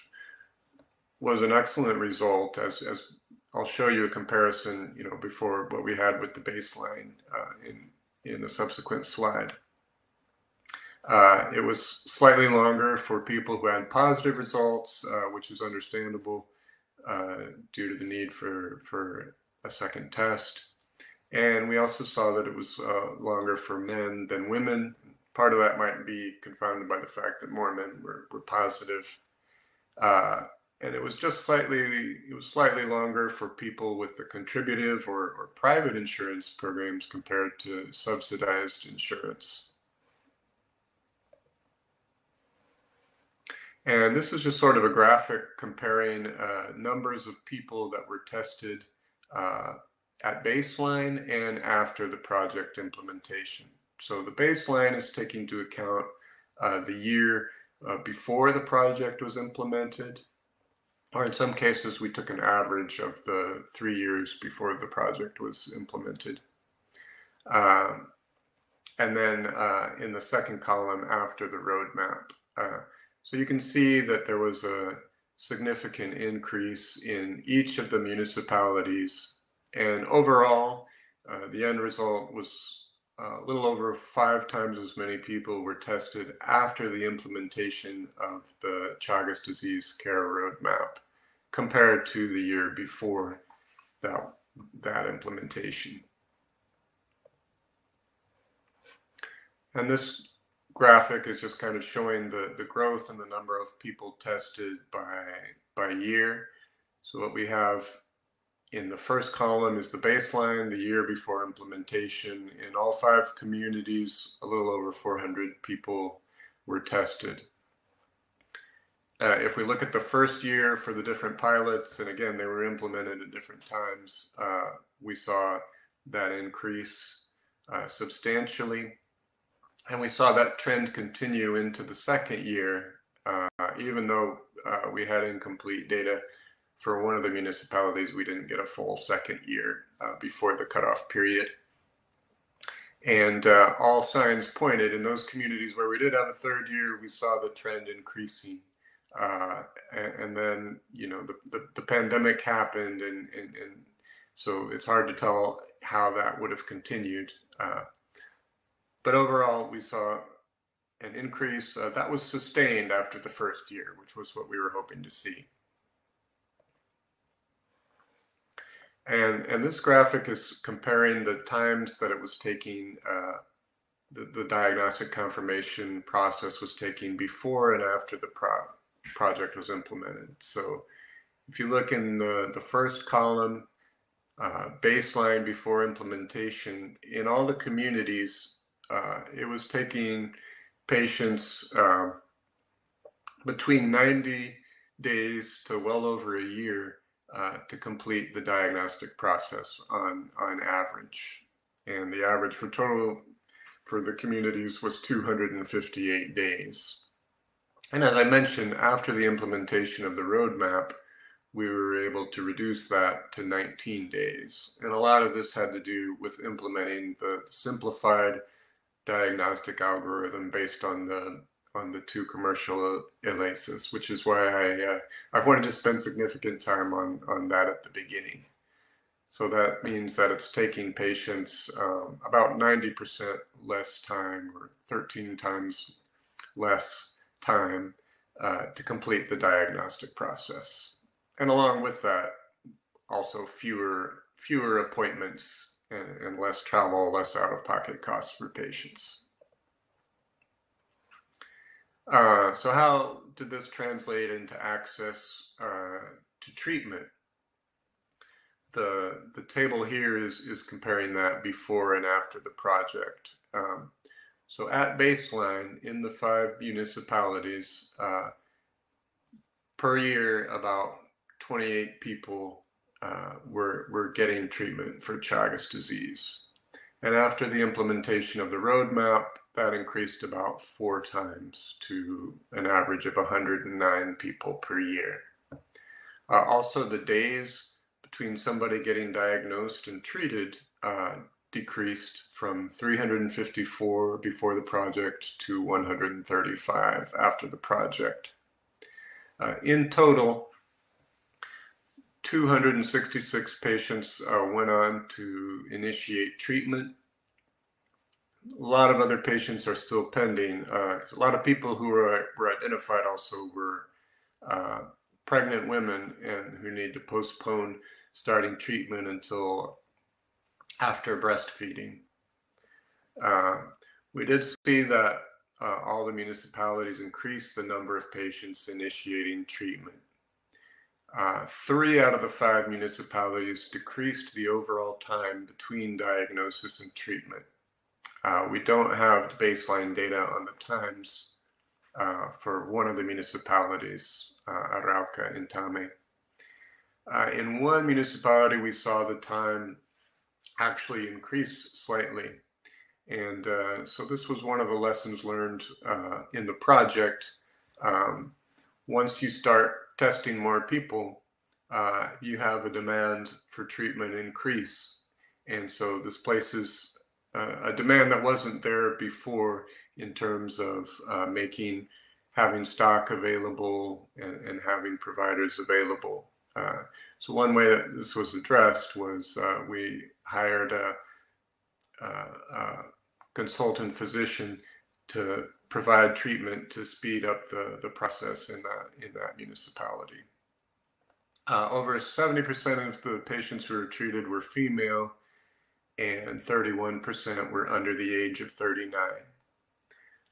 was an excellent result as, as I'll show you a comparison, you know, before what we had with the baseline uh, in, in a subsequent slide. Uh, it was slightly longer for people who had positive results, uh, which is understandable uh, due to the need for, for a second test. And we also saw that it was uh, longer for men than women. Part of that might be confounded by the fact that more men were, were positive. And it was just slightly it was slightly longer for people with the contributive or, or private insurance programs compared to subsidized insurance. And this is just sort of a graphic comparing uh, numbers of people that were tested uh, at baseline and after the project implementation. So the baseline is taking into account uh, the year uh, before the project was implemented or in some cases, we took an average of the three years before the project was implemented. Um, and then uh, in the second column after the roadmap. Uh, so you can see that there was a significant increase in each of the municipalities. And overall, uh, the end result was uh, a little over five times as many people were tested after the implementation of the Chagas disease care roadmap compared to the year before that, that implementation. And this graphic is just kind of showing the, the growth and the number of people tested by, by year. So what we have in the first column is the baseline, the year before implementation. In all five communities, a little over 400 people were tested. Uh, if we look at the first year for the different pilots, and again, they were implemented at different times, uh, we saw that increase uh, substantially. And we saw that trend continue into the second year, uh, even though uh, we had incomplete data for one of the municipalities, we didn't get a full second year uh, before the cutoff period. And all signs pointed in those communities where we did have a third year, we saw the trend increasing uh, and, and, then you know the, the, the pandemic happened and, and, and, so it's hard to tell how that would have continued uh, but overall we saw an increase uh, that was sustained after the first year, which was what we were hoping to see. And, and this graphic is comparing the times that it was taking, uh, the, the diagnostic confirmation process was taking before and after the pro project was implemented. So if you look in the, the first column, uh, baseline before implementation, in all the communities, uh, it was taking patients uh, between 90 days to well over a year uh, to complete the diagnostic process on, on average. And the average for total for the communities was 258 days. And as I mentioned, after the implementation of the roadmap, we were able to reduce that to 19 days. And a lot of this had to do with implementing the simplified diagnostic algorithm based on the on the two commercial ELISAs, which is why I uh, I wanted to spend significant time on on that at the beginning. So that means that it's taking patients um, about 90% less time or 13 times less time uh, to complete the diagnostic process. And along with that, also fewer fewer appointments and, and less travel, less out-of-pocket costs for patients. Uh, so how did this translate into access uh, to treatment? The, the table here is, is comparing that before and after the project. Um, so at baseline in the five municipalities, uh, per year, about 28 people uh, were, were getting treatment for Chagas disease. And after the implementation of the roadmap, that increased about four times to an average of 109 people per year. Uh, also, the days between somebody getting diagnosed and treated uh, decreased from 354 before the project to 135 after the project. Uh, in total, 266 patients uh, went on to initiate treatment a lot of other patients are still pending. Uh, a lot of people who were, were identified also were uh, pregnant women and who need to postpone starting treatment until after breastfeeding. Uh, we did see that uh, all the municipalities increased the number of patients initiating treatment. Uh, three out of the five municipalities decreased the overall time between diagnosis and treatment. Uh, we don't have baseline data on the times uh, for one of the municipalities, uh, Arauca in Tame. Uh, in one municipality, we saw the time actually increase slightly. And so this was one of the lessons learned in the project. Um, once you start testing more people, uh, you have a demand for treatment increase. And so this places uh, a demand that wasn't there before in terms of uh, making having stock available and, and having providers available. Uh, so one way that this was addressed was uh, we hired a, a, a, consultant physician to provide treatment to speed up the, the process in that, in that municipality. Uh, over 70% of the patients who were treated were female, and 31% were under the age of 39.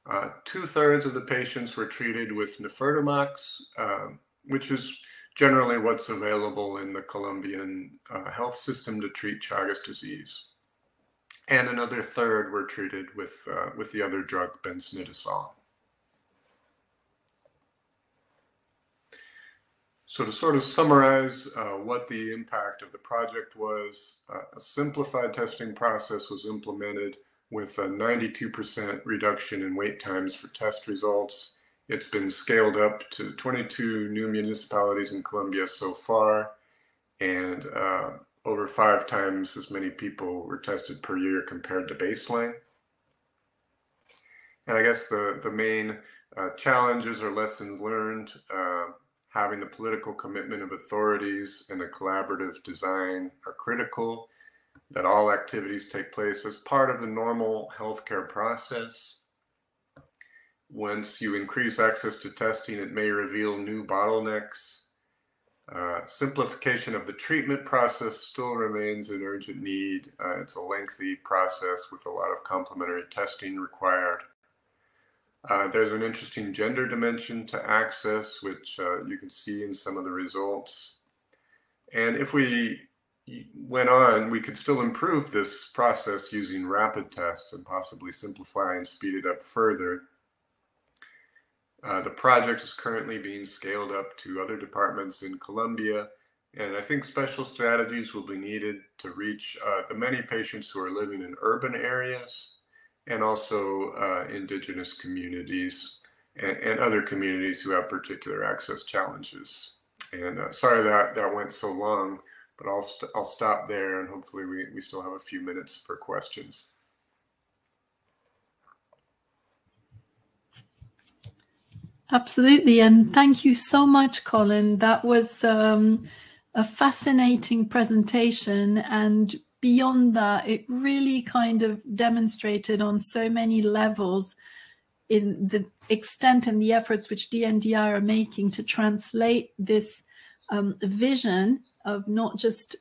Uh, Two thirds of the patients were treated with nifurtimox, uh, which is generally what's available in the Colombian uh, health system to treat Chagas disease. And another third were treated with, uh, with the other drug, benznidazole. So to sort of summarize uh, what the impact of the project was, uh, a simplified testing process was implemented with a 92% reduction in wait times for test results. It's been scaled up to 22 new municipalities in Colombia so far, and uh, over five times as many people were tested per year compared to baseline. And I guess the, the main uh, challenges or lessons learned uh, having the political commitment of authorities and a collaborative design are critical, that all activities take place as part of the normal healthcare process, once you increase access to testing, it may reveal new bottlenecks. Uh, simplification of the treatment process still remains an urgent need. Uh, it's a lengthy process with a lot of complementary testing required. Uh, there's an interesting gender dimension to access, which uh, you can see in some of the results. And if we went on, we could still improve this process using rapid tests and possibly simplify and speed it up further. Uh, the project is currently being scaled up to other departments in Colombia, and I think special strategies will be needed to reach uh, the many patients who are living in urban areas and also uh, indigenous communities and, and, other communities who have particular access challenges. And uh, sorry that that went so long, but I'll, i will i will stop there and hopefully we, we still have a few minutes for questions. Absolutely. And thank you so much, Colin. That was um, a fascinating presentation. And beyond that, it really kind of demonstrated on so many levels in the extent and the efforts which DNDi are making to translate this um, vision of not just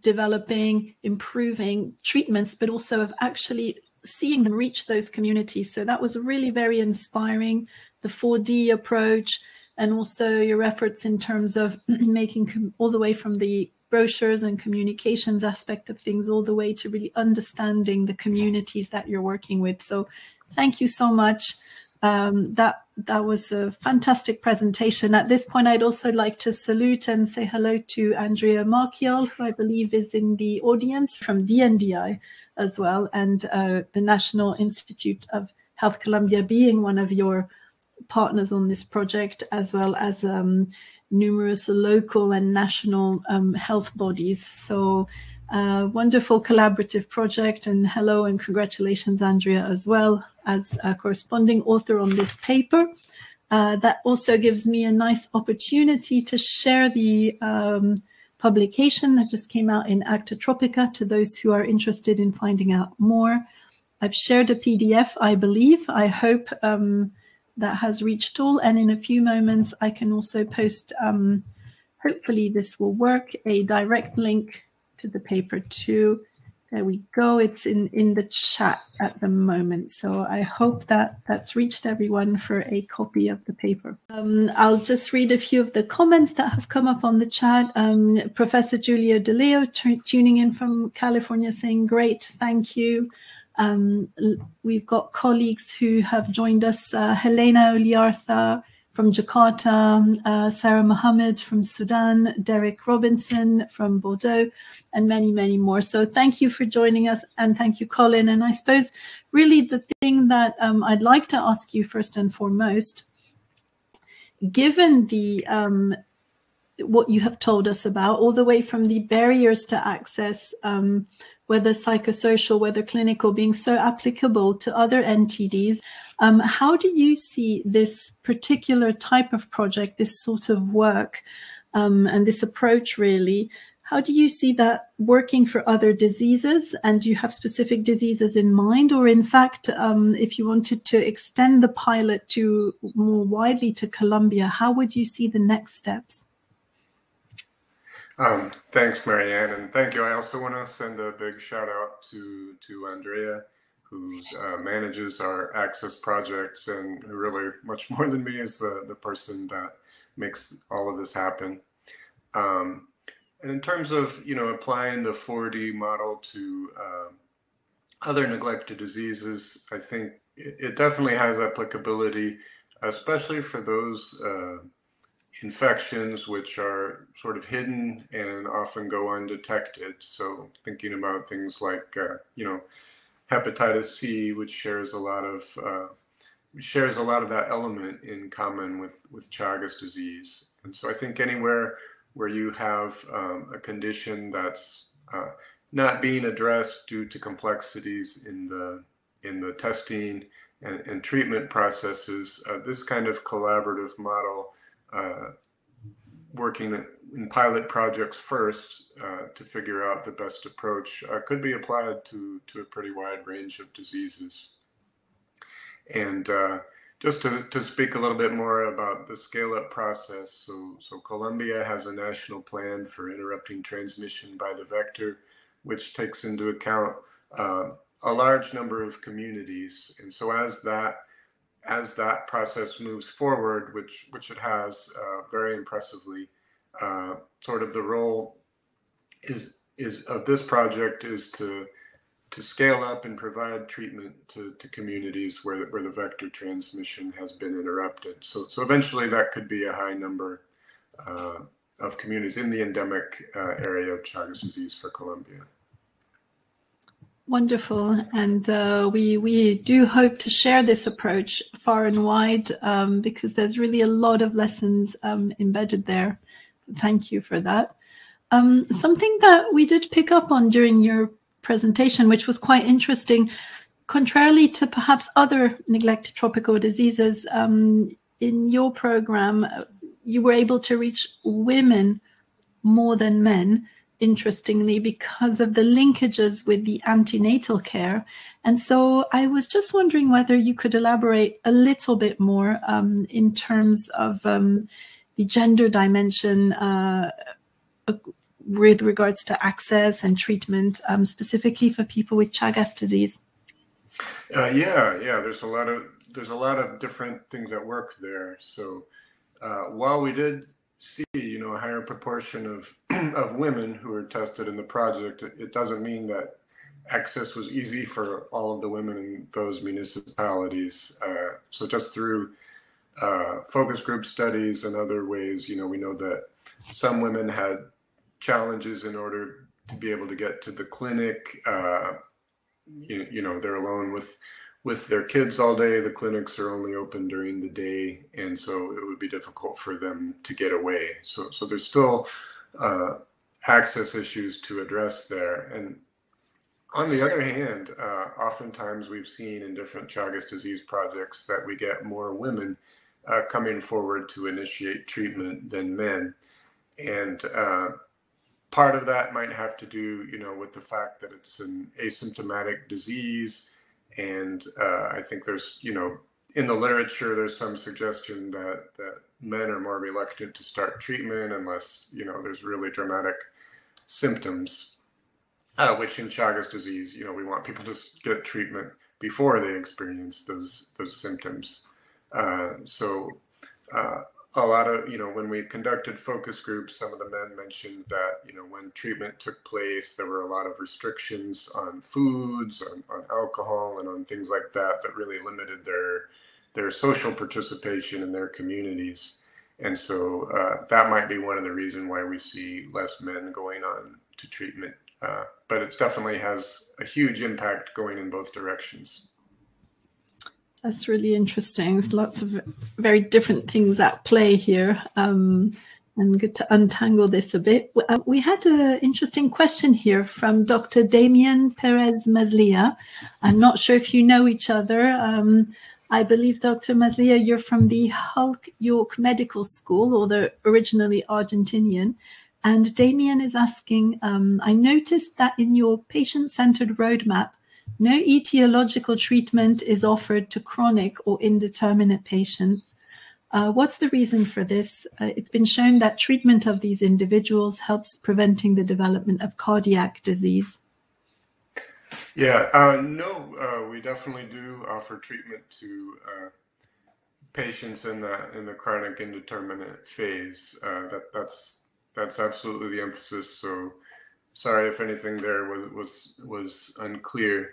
developing, improving treatments, but also of actually seeing them reach those communities. So that was really very inspiring the 4D approach, and also your efforts in terms of making all the way from the brochures and communications aspect of things all the way to really understanding the communities that you're working with. So thank you so much. Um, that that was a fantastic presentation. At this point, I'd also like to salute and say hello to Andrea Marchiol, who I believe is in the audience from DNDi as well, and uh, the National Institute of Health Colombia being one of your partners on this project, as well as um, numerous local and national um, health bodies. So uh, wonderful collaborative project and hello and congratulations, Andrea, as well as a corresponding author on this paper. Uh, that also gives me a nice opportunity to share the um, publication that just came out in Acta Tropica to those who are interested in finding out more. I've shared a PDF, I believe. I hope um, that has reached all. And in a few moments, I can also post, um, hopefully this will work, a direct link to the paper too. There we go. It's in, in the chat at the moment. So I hope that that's reached everyone for a copy of the paper. Um, I'll just read a few of the comments that have come up on the chat. Um, Professor Julio DeLeo tuning in from California saying, great, thank you. Um, we've got colleagues who have joined us, uh, Helena Oliartha from Jakarta, uh, Sarah Mohammed from Sudan, Derek Robinson from Bordeaux, and many, many more. So thank you for joining us and thank you, Colin. And I suppose really the thing that um, I'd like to ask you first and foremost, given the um, what you have told us about, all the way from the barriers to access um, whether psychosocial, whether clinical, being so applicable to other NTDs. Um, how do you see this particular type of project, this sort of work, um, and this approach really? How do you see that working for other diseases? And do you have specific diseases in mind? Or in fact, um, if you wanted to extend the pilot to more widely to Colombia, how would you see the next steps? Um, thanks, Marianne, and thank you. I also want to send a big shout out to to Andrea, who uh, manages our access projects, and really much more than me is the the person that makes all of this happen. Um, and in terms of you know applying the 4D model to uh, other neglected diseases, I think it, it, definitely has applicability, especially for those. Uh, infections which are sort of hidden and often go undetected. So thinking about things like, uh, you know, hepatitis C, which shares a lot of uh, shares a lot of that element in common with with Chagas disease. And so I think anywhere where you have um, a condition that's uh, not being addressed due to complexities in the in the testing and, and treatment processes, uh, this kind of collaborative model uh, working in pilot projects first uh, to figure out the best approach uh, could be applied to, to a pretty wide range of diseases. And uh, just to, to speak a little bit more about the scale up process. So, so Colombia has a national plan for interrupting transmission by the vector, which takes into account uh, a large number of communities. And so as that as that process moves forward, which which it has uh, very impressively, uh, sort of the role is is of this project is to to scale up and provide treatment to, to communities where, where the vector transmission has been interrupted. So, so eventually that could be a high number uh, of communities in the endemic uh, area of Chagas disease for Colombia. Wonderful, and uh, we we do hope to share this approach far and wide um, because there's really a lot of lessons um, embedded there. Thank you for that. Um, something that we did pick up on during your presentation, which was quite interesting, contrarily to perhaps other neglected tropical diseases, um, in your program, you were able to reach women more than men interestingly, because of the linkages with the antenatal care. And so I was just wondering whether you could elaborate a little bit more um, in terms of um, the gender dimension uh, with regards to access and treatment, um, specifically for people with Chagas disease. Uh, yeah, yeah. There's a lot of there's a lot of different things at work there. So uh, while we did see, you know, a higher proportion of of women who were tested in the project, it, it, doesn't mean that access was easy for all of the women in those municipalities. Uh, so just through uh, focus group studies and other ways, you know, we know that some women had challenges in order to be able to get to the clinic. Uh, you, you know, they're alone with with their kids all day. The clinics are only open during the day, and so it would be difficult for them to get away. So, so there's still uh, access issues to address there. And on the other hand, uh, oftentimes we've seen in different Chagas disease projects that we get more women uh, coming forward to initiate treatment than men, and uh, part of that might have to do, you know, with the fact that it's an asymptomatic disease and uh, I think there's, you know, in the literature, there's some suggestion that, that men are more reluctant to start treatment unless, you know, there's really dramatic symptoms, uh, which in Chagas disease, you know, we want people to get treatment before they experience those, those symptoms. Uh, so uh, a lot of, you know, when we conducted focus groups, some of the men mentioned that, you know, when treatment took place, there were a lot of restrictions on foods, on, on alcohol, and on things like that that really limited their their social participation in their communities. And so uh, that might be one of the reasons why we see less men going on to treatment. Uh, but it definitely has a huge impact going in both directions. That's really interesting. There's lots of very different things at play here. Um, and good to untangle this a bit. Uh, we had an interesting question here from Dr. Damien Perez Mazliah. I'm not sure if you know each other. Um, I believe, Dr. Mazliah, you're from the Hull York Medical School, although originally Argentinian. And Damien is asking, um, I noticed that in your patient-centered roadmap, no etiological treatment is offered to chronic or indeterminate patients. Uh, what's the reason for this? Uh, it's been shown that treatment of these individuals helps preventing the development of cardiac disease. Yeah, uh, no, uh, we definitely do offer treatment to uh, patients in the in the chronic indeterminate phase. Uh, that that's that's absolutely the emphasis. So sorry if anything there was was was unclear.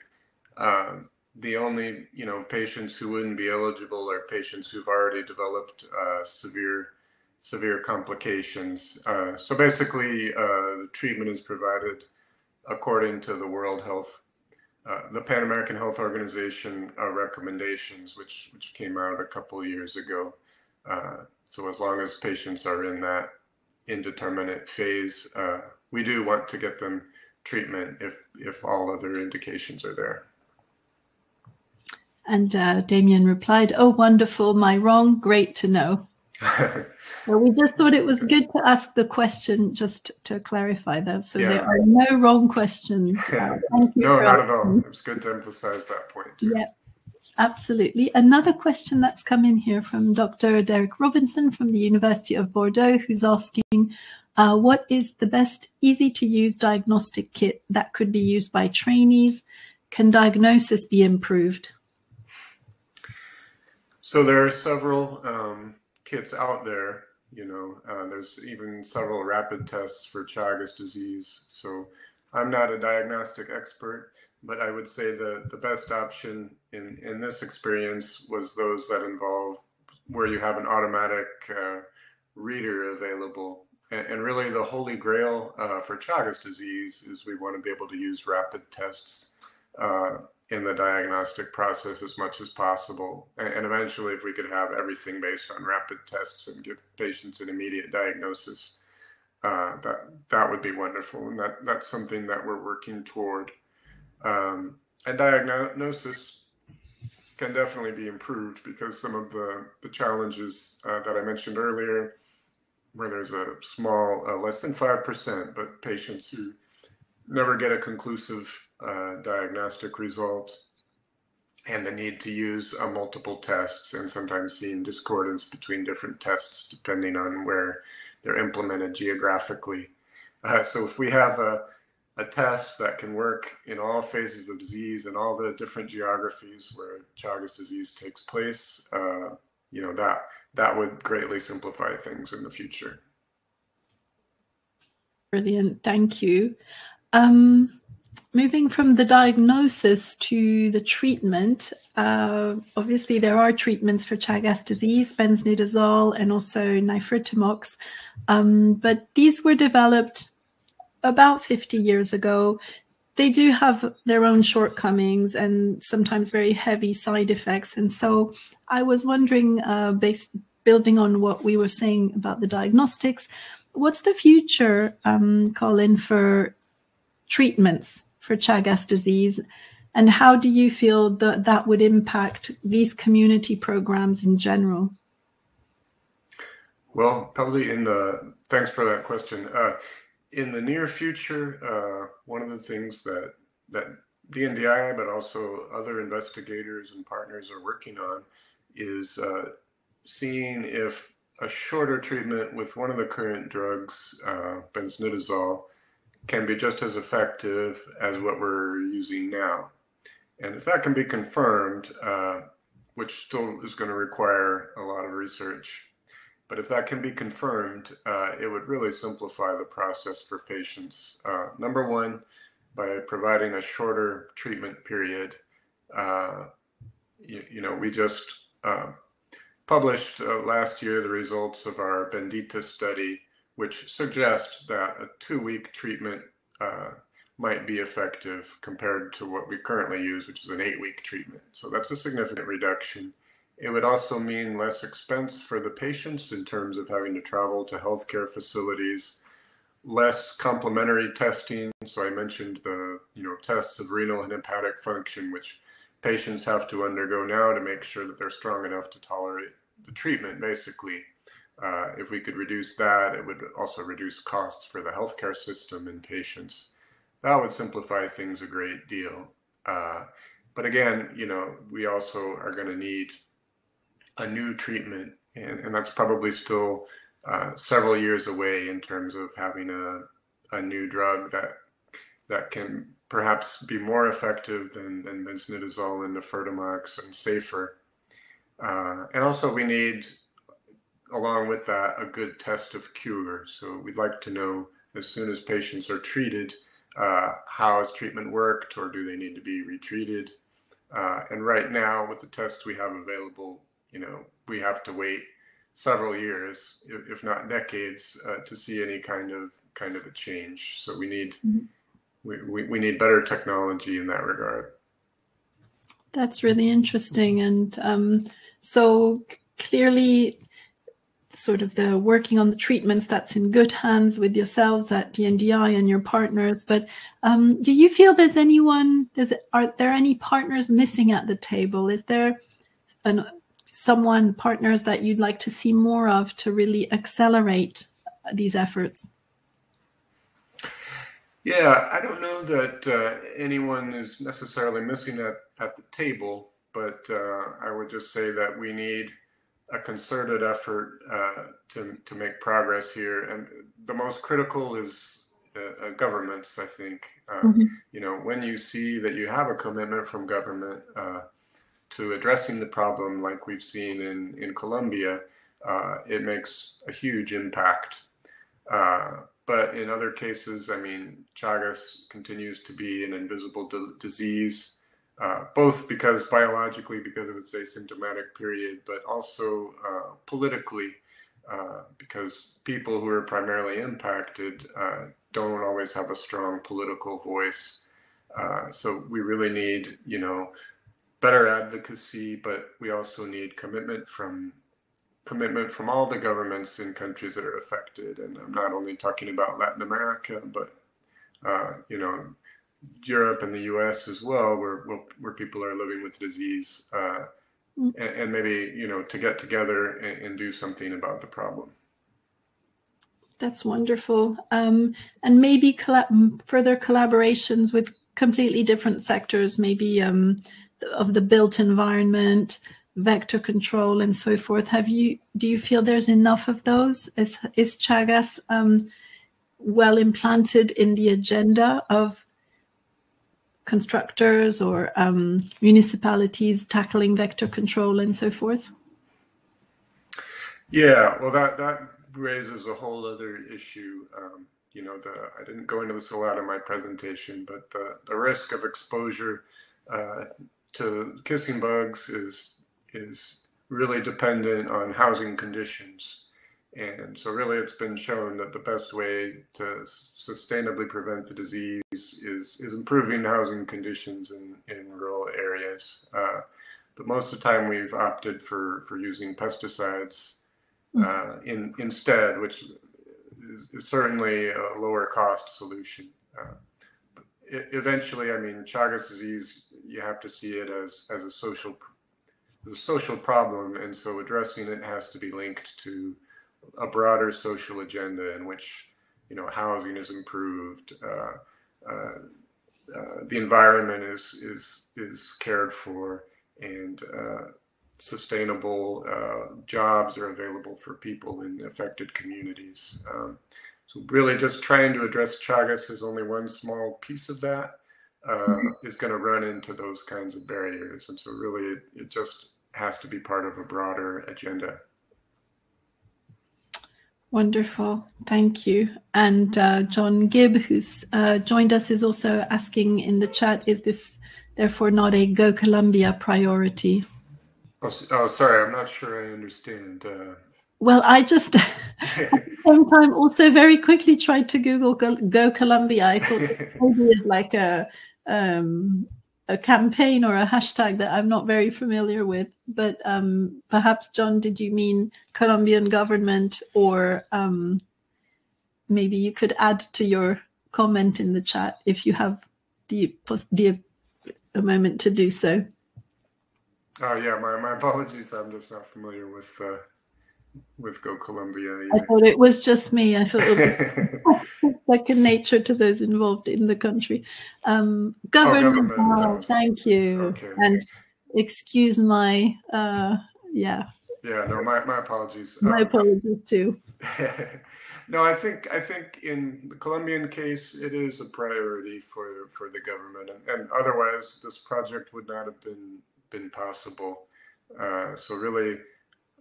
Um, the only you know patients who wouldn't be eligible are patients who've already developed uh, severe severe complications. Uh, so basically, uh, treatment is provided according to the World Health, uh, the Pan American Health Organization uh, recommendations, which which came out a couple years ago. Uh, so as long as patients are in that indeterminate phase, we do want to get them treatment if if all other indications are there. And uh, Damien replied, "Oh, wonderful! My wrong. Great to know." well, we just thought it was good to ask the question just to clarify that, so yeah. there are no wrong questions. Uh, no, not at all. It was good to emphasize that point. Too. Yeah. Absolutely. Another question that's come in here from Dr. Derek Robinson from the University of Bordeaux, who's asking, uh, what is the best easy to use diagnostic kit that could be used by trainees? Can diagnosis be improved? So there are several um, kits out there. You know, uh, there's even several rapid tests for Chagas disease. So I'm not a diagnostic expert, but I would say the, the best option in, in this experience was those that involve where you have an automatic uh, reader available. And, and, really, the holy grail uh, for Chagas disease is we want to be able to use rapid tests uh, in the diagnostic process as much as possible. And, eventually, if we could have everything based on rapid tests and give patients an immediate diagnosis, uh, that that would be wonderful. And that that's something that we're working toward. Um, and diagnosis can definitely be improved because some of the, the challenges uh, that I mentioned earlier, where there's a small, uh, less than 5%, but patients who never get a conclusive uh, diagnostic result and the need to use uh, multiple tests and sometimes seeing discordance between different tests depending on where they're implemented geographically. Uh, so if we have a a test that can work in all phases of disease and all the different geographies where Chagas disease takes place, uh, you know that that would greatly simplify things in the future. Brilliant, thank you. Um, moving from the diagnosis to the treatment, uh, obviously there are treatments for Chagas disease, benznidazole, and also nifurtimox, um, but these were developed about 50 years ago. They do have their own shortcomings and sometimes very heavy side effects. And so I was wondering, uh, based building on what we were saying about the diagnostics, what's the future, um, Colin, for treatments for Chagas disease? And how do you feel that that would impact these community programs in general? Well, probably in the, thanks for that question. Uh, in the near future, uh, one of the things that that DNDi, but also other investigators and partners are working on, is uh, seeing if a shorter treatment with one of the current drugs, uh, benznidazole, can be just as effective as what we're using now. And if that can be confirmed, uh, which still is going to require a lot of research but if that can be confirmed, uh, it would really simplify the process for patients. Uh, number one, by providing a shorter treatment period. Uh, you, you, know, we just uh, published uh, last year the results of our Bendita study, which suggests that a two week treatment uh, might be effective compared to what we currently use, which is an eight week treatment. So that's a significant reduction. It would also mean less expense for the patients in terms of having to travel to healthcare facilities, less complementary testing. So I mentioned the you know tests of renal and hepatic function, which patients have to undergo now to make sure that they're strong enough to tolerate the treatment. Basically, uh, if we could reduce that, it would also reduce costs for the healthcare system and patients. That would simplify things a great deal. Uh, but again, you know, we also are going to need a new treatment, and, and that's probably still uh, several years away in terms of having a, a new drug that that can perhaps be more effective than, than and nifurtimox and safer. Uh, and also we need, along with that, a good test of cure. So we'd like to know as soon as patients are treated, uh, how has treatment worked or do they need to be retreated? Uh, and right now with the tests we have available, you know, we have to wait several years, if not decades, uh, to see any kind of kind of a change. So we need mm-hmm. we, we, we need better technology in that regard. That's really interesting, and um, so clearly, sort of the working on the treatments that's in good hands with yourselves at DNDi and your partners. But um, do you feel there's anyone? There's are there any partners missing at the table? Is there an someone, partners that you'd like to see more of to really accelerate these efforts? Yeah, I don't know that uh, anyone is necessarily missing at, at the table. but uh, I would just say that we need a concerted effort uh, to to make progress here, and the most critical is uh, uh governments. I think uh, mm-hmm. you know when you see that you have a commitment from government uh, to addressing the problem, like we've seen in in Colombia, it makes a huge impact. but in other cases, I mean, Chagas continues to be an invisible d- disease uh, both because biologically, because of its asymptomatic period, but also uh, politically, uh, because people who are primarily impacted uh, don't always have a strong political voice. Uh, so we really need, you know, better advocacy, but we also need commitment from commitment from all the governments in countries that are affected. And I'm not only talking about Latin America, but you know, Europe and the U.S. as well, where where people are living with disease, uh, mm. and, and, maybe you know to get together and, and do something about the problem. That's wonderful, um, and maybe further collaborations with completely different sectors, maybe um, of the built environment, vector control, and so forth. Have you? Do you feel there's enough of those? Is is Chagas um, well implanted in the agenda of constructors or um, municipalities tackling vector control and so forth? Yeah, well, that that raises a whole other issue. Um, you know, the I didn't go into this a lot in my presentation, but the, the risk of exposure uh, to kissing bugs is is really dependent on housing conditions. And so, really, it's been shown that the best way to sustainably prevent the disease is, is improving housing conditions in, in rural areas. Uh, but most of the time, we've opted for, for using pesticides hmm. uh, in, instead, which is, is, certainly a lower cost solution. Uh, eventually, I mean, Chagas disease, you have to see it as, as a social a social problem, and so addressing it has to be linked to a broader social agenda in which you know housing is improved, uh, uh, uh, the environment is is is cared for, and uh, sustainable uh, jobs are available for people in affected communities. Um, so really, just trying to address Chagas is only one small piece of that. Uh, mm-hmm. Is going to run into those kinds of barriers, and so really, it, it just has to be part of a broader agenda. Wonderful. Thank you. And uh, John Gibb, who's uh, joined us, is also asking in the chat is this therefore not a Go Colombia priority? Oh, oh sorry, I'm not sure I understand. Uh... Well, I just at the same time also very quickly tried to Google Go Colombia. I thought maybe is like a um, a campaign or a hashtag that I'm not very familiar with. But um, perhaps, John, did you mean Colombian government, or um, maybe you could add to your comment in the chat if you have the the a moment to do so. Oh yeah, my, my apologies. I'm just not familiar with uh, with Go Colombia. I thought it was just me. I thought it was second nature to those involved in the country. Um, government, oh, government. Oh, thank you. Okay. And excuse my, uh, yeah. Yeah, no, my, my apologies. My um, apologies too. no, I think I think in the Colombian case, it is a priority for for the government, and, and otherwise, this project would not have been been possible. Uh, so really,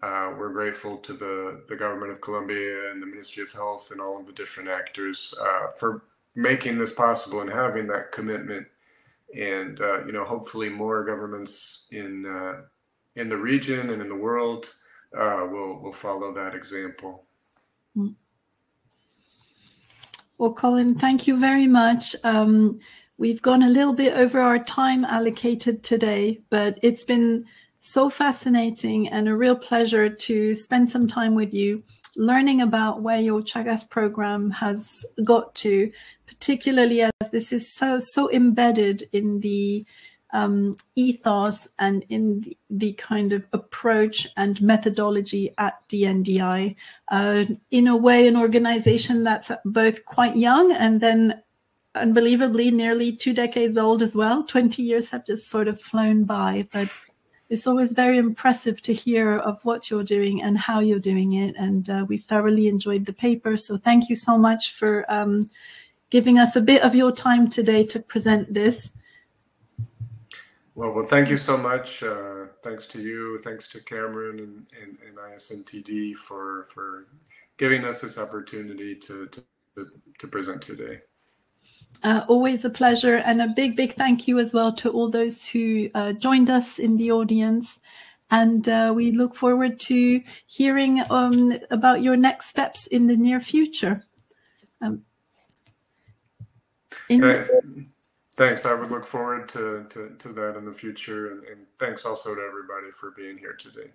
uh, we're grateful to the, the government of Colombia and the Ministry of Health and all of the different actors uh, for making this possible and having that commitment. And uh, you know, hopefully, more governments in uh, in the region and in the world uh, will will follow that example. Well, Colin, thank you very much. Um, we've gone a little bit over our time allocated today, but it's been so fascinating and a real pleasure to spend some time with you learning about where your Chagas program has got to, particularly as this is so so embedded in the um, ethos and in the, kind of approach and methodology at DNDi. Uh, in a way, an organization that's both quite young and then unbelievably nearly two decades old as well. 20 years have just sort of flown by, but it's always very impressive to hear of what you're doing and how you're doing it. And uh, we've thoroughly enjoyed the paper. So thank you so much for um, giving us a bit of your time today to present this. Well, well, thank you so much. Uh, thanks to you. Thanks to Cameron and, and, and ISNTD for for giving us this opportunity to, to, to present today. Uh, always a pleasure and a big, big thank you as well to all those who uh, joined us in the audience. And uh, we look forward to hearing um, about your next steps in the near future. Um, in thanks. I would look forward to, to, to that in the future. And, and thanks also to everybody for being here today.